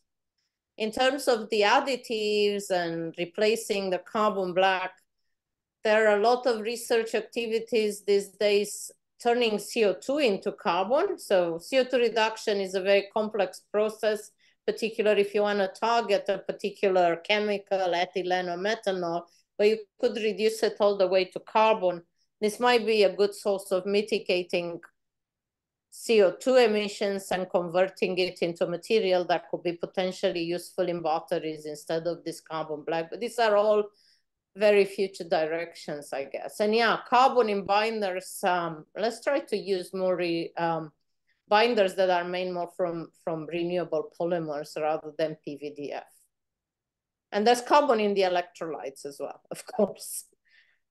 In terms of the additives and replacing the carbon black, there are a lot of research activities these days turning CO2 into carbon. So CO2 reduction is a very complex process, particularly if you want to target a particular chemical, ethylene or methanol, but you could reduce it all the way to carbon. This might be a good source of mitigating CO2 emissions and converting it into material that could be potentially useful in batteries instead of this carbon black. But these are all very future directions, I guess. And yeah, carbon in binders, um, let's try to use more um, binders that are made more from, from renewable polymers rather than PVDF. And there's carbon in the electrolytes as well, of course.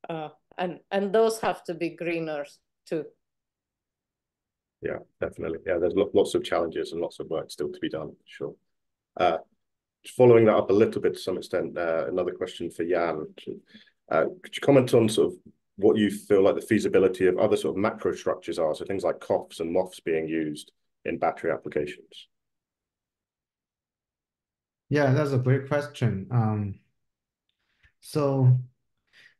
Uh, and, and those have to be greener too. Yeah, definitely. Yeah, there's lots of challenges and lots of work still to be done, sure. Uh, following that up a little bit to some extent, uh, another question for Yan. Uh, could you comment on sort of what you feel like the feasibility of other sort of macro structures are, so things like COFs and MOFs being used in battery applications? Yeah, that's a great question. Um, so,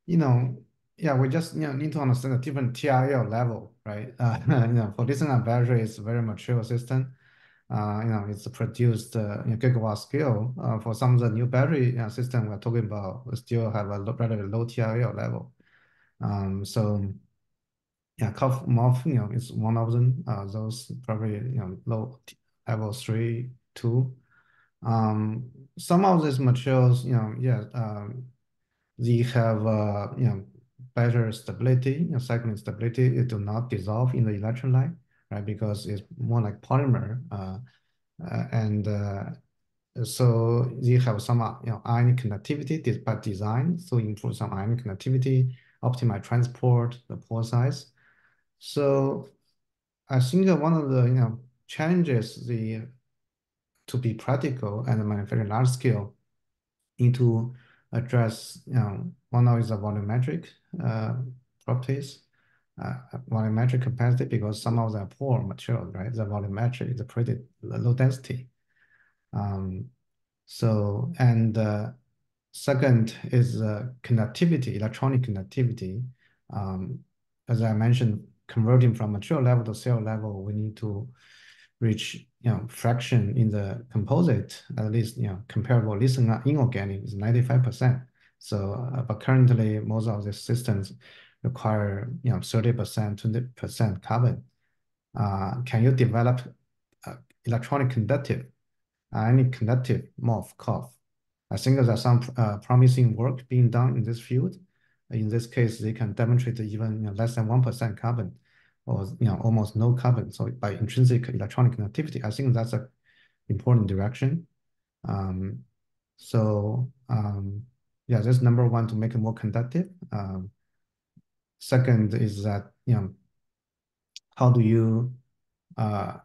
you know, yeah, we just you know need to understand the different TRL level, right? Uh, you know, for lithium battery, it's a very mature system. Uh, you know, it's produced uh, in gigawatt scale. Uh, for some of the new battery uh, system we're talking about, we still have a relatively low TRL level. Um, so yeah, MOF, you know, is one of them. Uh, those probably you know low level three, two. Um, some of these materials, you know, yeah, um, they have uh, you know better stability, know, cycling stability. It do not dissolve in the electrolyte, right? Because it's more like polymer. Uh, uh, and uh, so they have some, uh, you know, ion connectivity by design, so improve some ion connectivity, optimize transport, the pore size. So I think one of the, you know, challenges the to be practical and manufacture large scale into address, you know, one of is the volumetric uh, properties, uh, volumetric capacity, because some of the poor materials, right? The volumetric is pretty low density. Um, so, and uh, second is connectivity, electronic connectivity. Um, as I mentioned, converting from material level to cell level, we need to reach you know fraction in the composite at least you know comparable lithium inorganic is 95%. So uh, but currently most of the systems require you know 30%, 20% carbon. Uh, can you develop uh, electronic conductive, uh, any conductive MOF COF? I think there's some uh, promising work being done in this field. In this case, they can demonstrate even you know, less than 1% carbon or you know almost no carbon. So by intrinsic electronic connectivity, I think that's a important direction. Um, so um, yeah, that's number one to make it more conductive. Um, second is that you know how do you uh,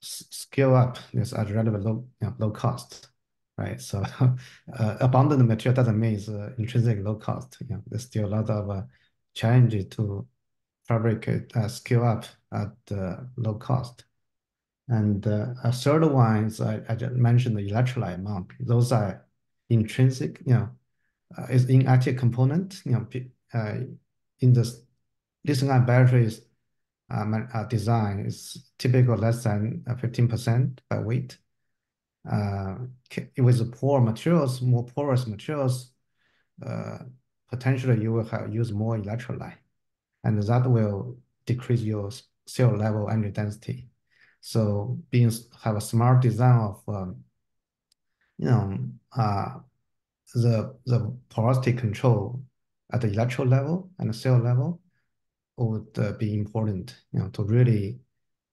scale up this at relatively low you know, low cost, right? So uh, abundant material doesn't mean it's uh, intrinsic low cost. You know, there's still a lot of uh, challenges to fabricate, scale up at uh, low cost. And uh, a third one is I, just mentioned the electrolyte amount. Those are intrinsic, you know, uh, is inactive component, you know, in the lithium batteries um, design is typical less than 15% by weight. With poor materials, more porous materials, potentially you will have use more electrolyte and that will decrease your cell level energy density. So being have a smart design of um, you know uh, the the porosity control at the electrode level and the cell level would uh, be important, you know, to really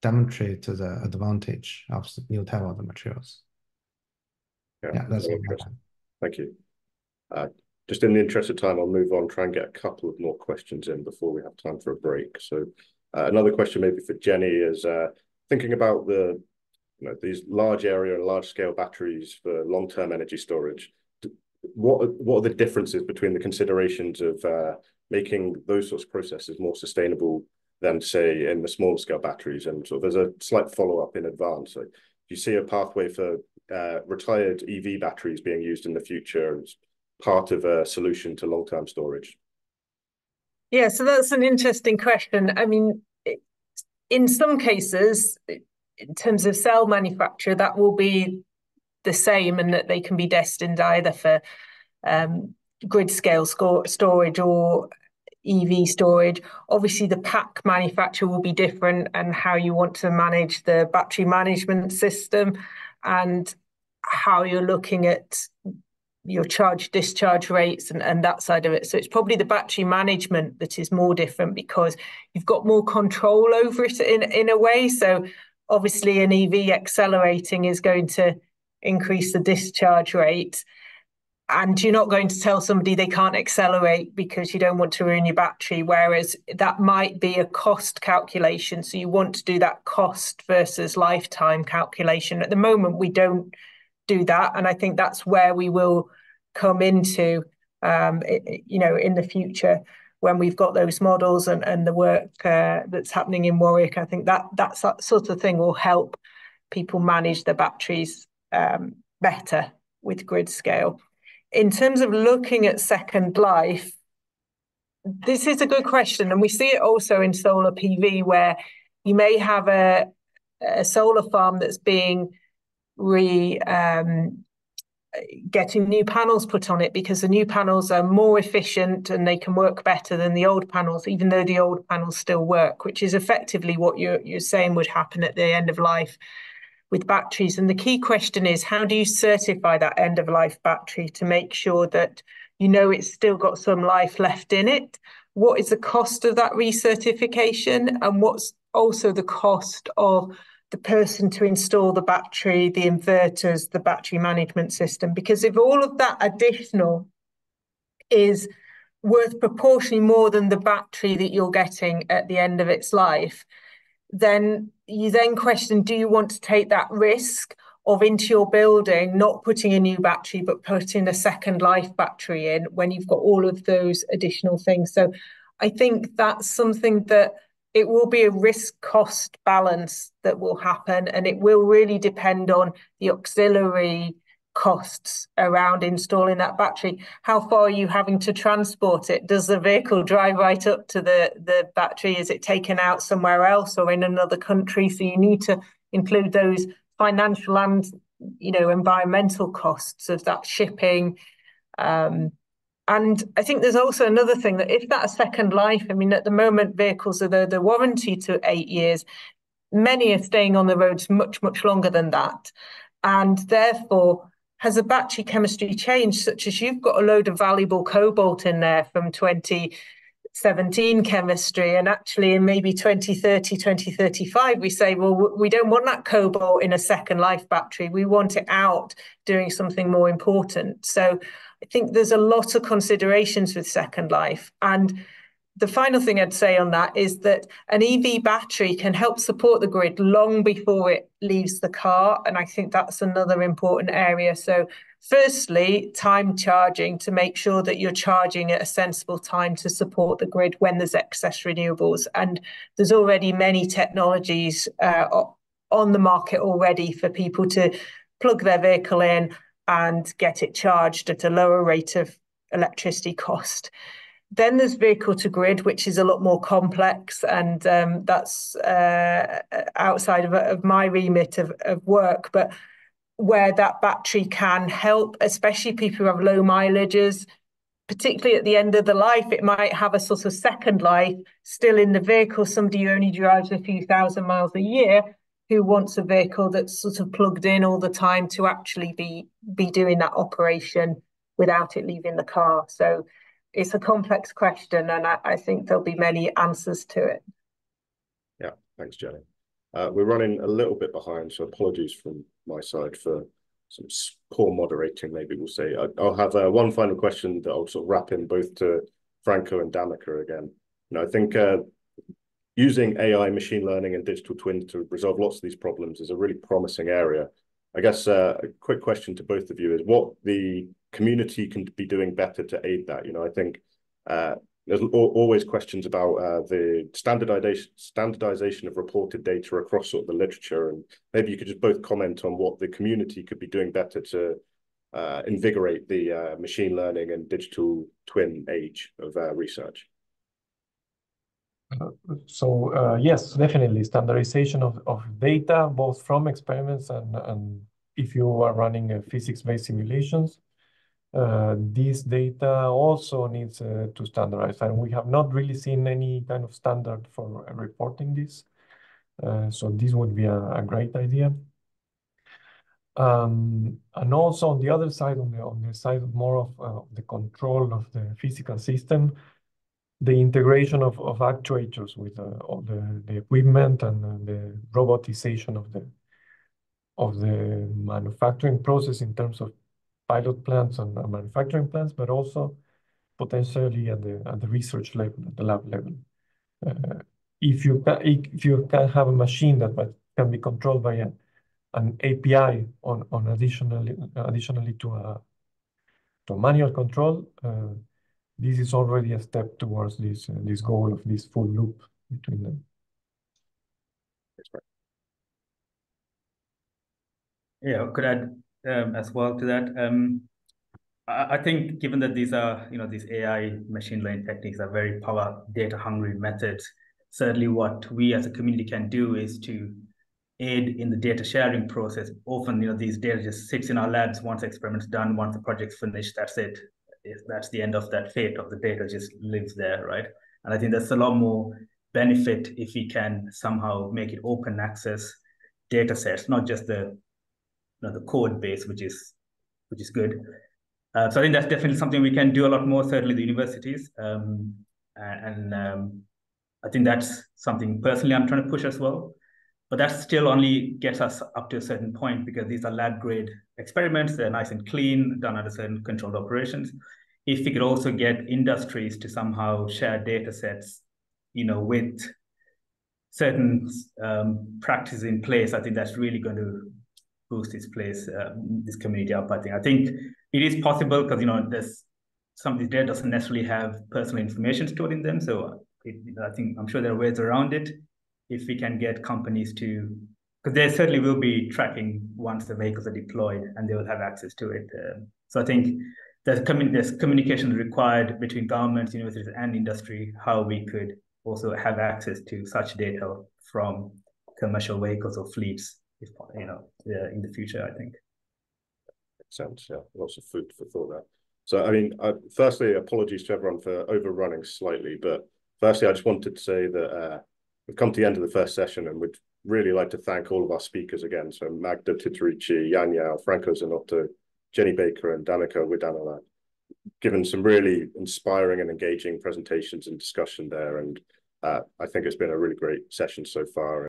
demonstrate the advantage of the new type of the materials. Yeah, Yeah, that's very all I Thank you. Uh, just in the interest of time, I'll move on, try and get a couple of more questions in before we have time for a break. So, uh, another question maybe for Jenny is uh, thinking about the, you know, these large area and large scale batteries for long-term energy storage. What what are the differences between the considerations of uh, making those sorts of processes more sustainable than say in the small scale batteries? And so there's a slight follow-up in advance. So do you see a pathway for uh, retired EV batteries being used in the future part of a solution to long-term storage? Yeah, so that's an interesting question. I mean, in some cases, in terms of cell manufacture, that will be the same and that they can be destined either for um, grid scale storage or EV storage. Obviously, the pack manufacture will be different and how you want to manage the battery management system and how you're looking at your charge discharge rates and, and that side of it. So it's probably the battery management that is more different because you've got more control over it in, in a way. So obviously an EV accelerating is going to increase the discharge rate. And you're not going to tell somebody they can't accelerate because you don't want to ruin your battery. Whereas that might be a cost calculation. So you want to do that cost versus lifetime calculation. At the moment, we don't do that. And I think that's where we will come into, um, it, you know, in the future when we've got those models and, and the work uh, that's happening in Warwick. I think that that's that sort of thing will help people manage their batteries um, better with grid scale. In terms of looking at second life, this is a good question. And we see it also in solar PV where you may have a, a solar farm that's being re um, getting new panels put on it because the new panels are more efficient and they can work better than the old panels, even though the old panels still work, which is effectively what you're you're saying would happen at the end of life with batteries. And the key question is how do you certify that end of life battery to make sure that you know it's still got some life left in it? What is the cost of that recertification? And what's also the cost of the person to install the battery, the inverters, the battery management system. Because if all of that additional is worth proportionally more than the battery that you're getting at the end of its life, then you then question do you want to take that risk of into your building not putting a new battery but putting a second life battery in when you've got all of those additional things so i think that's something that it will be a risk cost balance that will happen and it will really depend on the auxiliary costs around installing that battery. How far are you having to transport it? Does the vehicle drive right up to the the battery? Is it taken out somewhere else or in another country? So you need to include those financial and you know environmental costs of that shipping um, and I think there's also another thing that if that second life, I mean, at the moment, vehicles are the, the warranty to eight years. Many are staying on the roads much, much longer than that. And therefore, has the battery chemistry changed, such as you've got a load of valuable cobalt in there from 2017 chemistry, and actually in maybe 2030, 2035, we say, well, we don't want that cobalt in a second life battery. We want it out doing something more important. So I think there's a lot of considerations with Second Life. And the final thing I'd say on that is that an EV battery can help support the grid long before it leaves the car. And I think that's another important area. So, firstly, time charging to make sure that you're charging at a sensible time to support the grid when there's excess renewables. And there's already many technologies uh, on the market already for people to plug their vehicle in and get it charged at a lower rate of electricity cost. Then there's vehicle to grid, which is a lot more complex, and um, that's uh, outside of, of, my remit of, of work, but where that battery can help, especially people who have low mileages, particularly at the end of the life, it might have a sort of second life still in the vehicle. Somebody who only drives a few thousand miles a year who wants a vehicle that's sort of plugged in all the time to actually be be doing that operation without it leaving the car. So it's a complex question, and I, I think there'll be many answers to it. Yeah, thanks, Jenny. Uh, we're running a little bit behind, so apologies from my side for some poor moderating, maybe we'll say. I, will have uh, one final question that I'll sort of wrap in both to Franco and Dhammika again. You know, I think uh, using AI, machine learning, and digital twins to resolve lots of these problems is a really promising area. I guess uh, a quick question to both of you is what the community can be doing better to aid that. You know, I think uh, there's always questions about uh, the standardization standardization of reported data across sort of the literature, and maybe you could just both comment on what the community could be doing better to uh, invigorate the uh, machine learning and digital twin age of uh, research. So uh, yes, definitely standardization of, of data, both from experiments and, and if you are running uh, physics-based simulations, uh, this data also needs uh, to standardize. And we have not really seen any kind of standard for reporting this. Uh, so this would be a, a great idea. Um, and also on the other side, on the, on the side more of uh, the control of the physical system, the integration of, of actuators with uh, all the, the equipment and uh, the robotization of the of the manufacturing process in terms of pilot plants and manufacturing plants, but also potentially at the at the research level, at the lab level. Uh, if you can, if you can have a machine that can be controlled by a, an API on on additionally additionally to a to a manual control, uh, this is already a step towards this uh, this goal of this full loop between them. Yeah, could add um, as well to that. Um, I, I, think given that these are, you know, these AI machine learning techniques are very power data hungry methods, certainly what we as a community can do is to aid in the data sharing process. Often, you know, these data just sits in our labs once the experiment's done, once the project's finished, that's it that's the end of that fate of the data just lives there, right? And I think there's a lot more benefit if we can somehow make it open access data sets, not just the you know, the code base, which is which is good. Uh, so I think that's definitely something we can do a lot more. Certainly, the universities, um, and um, I think that's something personally I'm trying to push as well. But that still only gets us up to a certain point because these are lab grade experiments. They're nice and clean, done under certain controlled operations. If we could also get industries to somehow share data sets, you know, with certain um, practices in place, I think that's really going to boost this place, uh, this community up. I think. I think it is possible because you know there's some of these data doesn't necessarily have personal information stored in them. So it, I think I'm sure there are ways around it if we can get companies to, because they certainly will be tracking once the vehicles are deployed and they will have access to it. Uh, so I think there's, commun- there's communication required between governments, universities, and industry, how we could also have access to such data from commercial vehicles or fleets, if you know, uh, in the future. I think. Sense. Yeah, lots of food for thought there. So, I mean, uh, firstly, apologies to everyone for overrunning slightly, but firstly, I just wanted to say that uh, we've come to the end of the first session and we'd really like to thank all of our speakers again. So Magda Titirici, Yanyao, Franco Zanotto, Jenny Baker and Dhammika Widanala, given some really inspiring and engaging presentations and discussion there. And uh, I think it's been a really great session so far.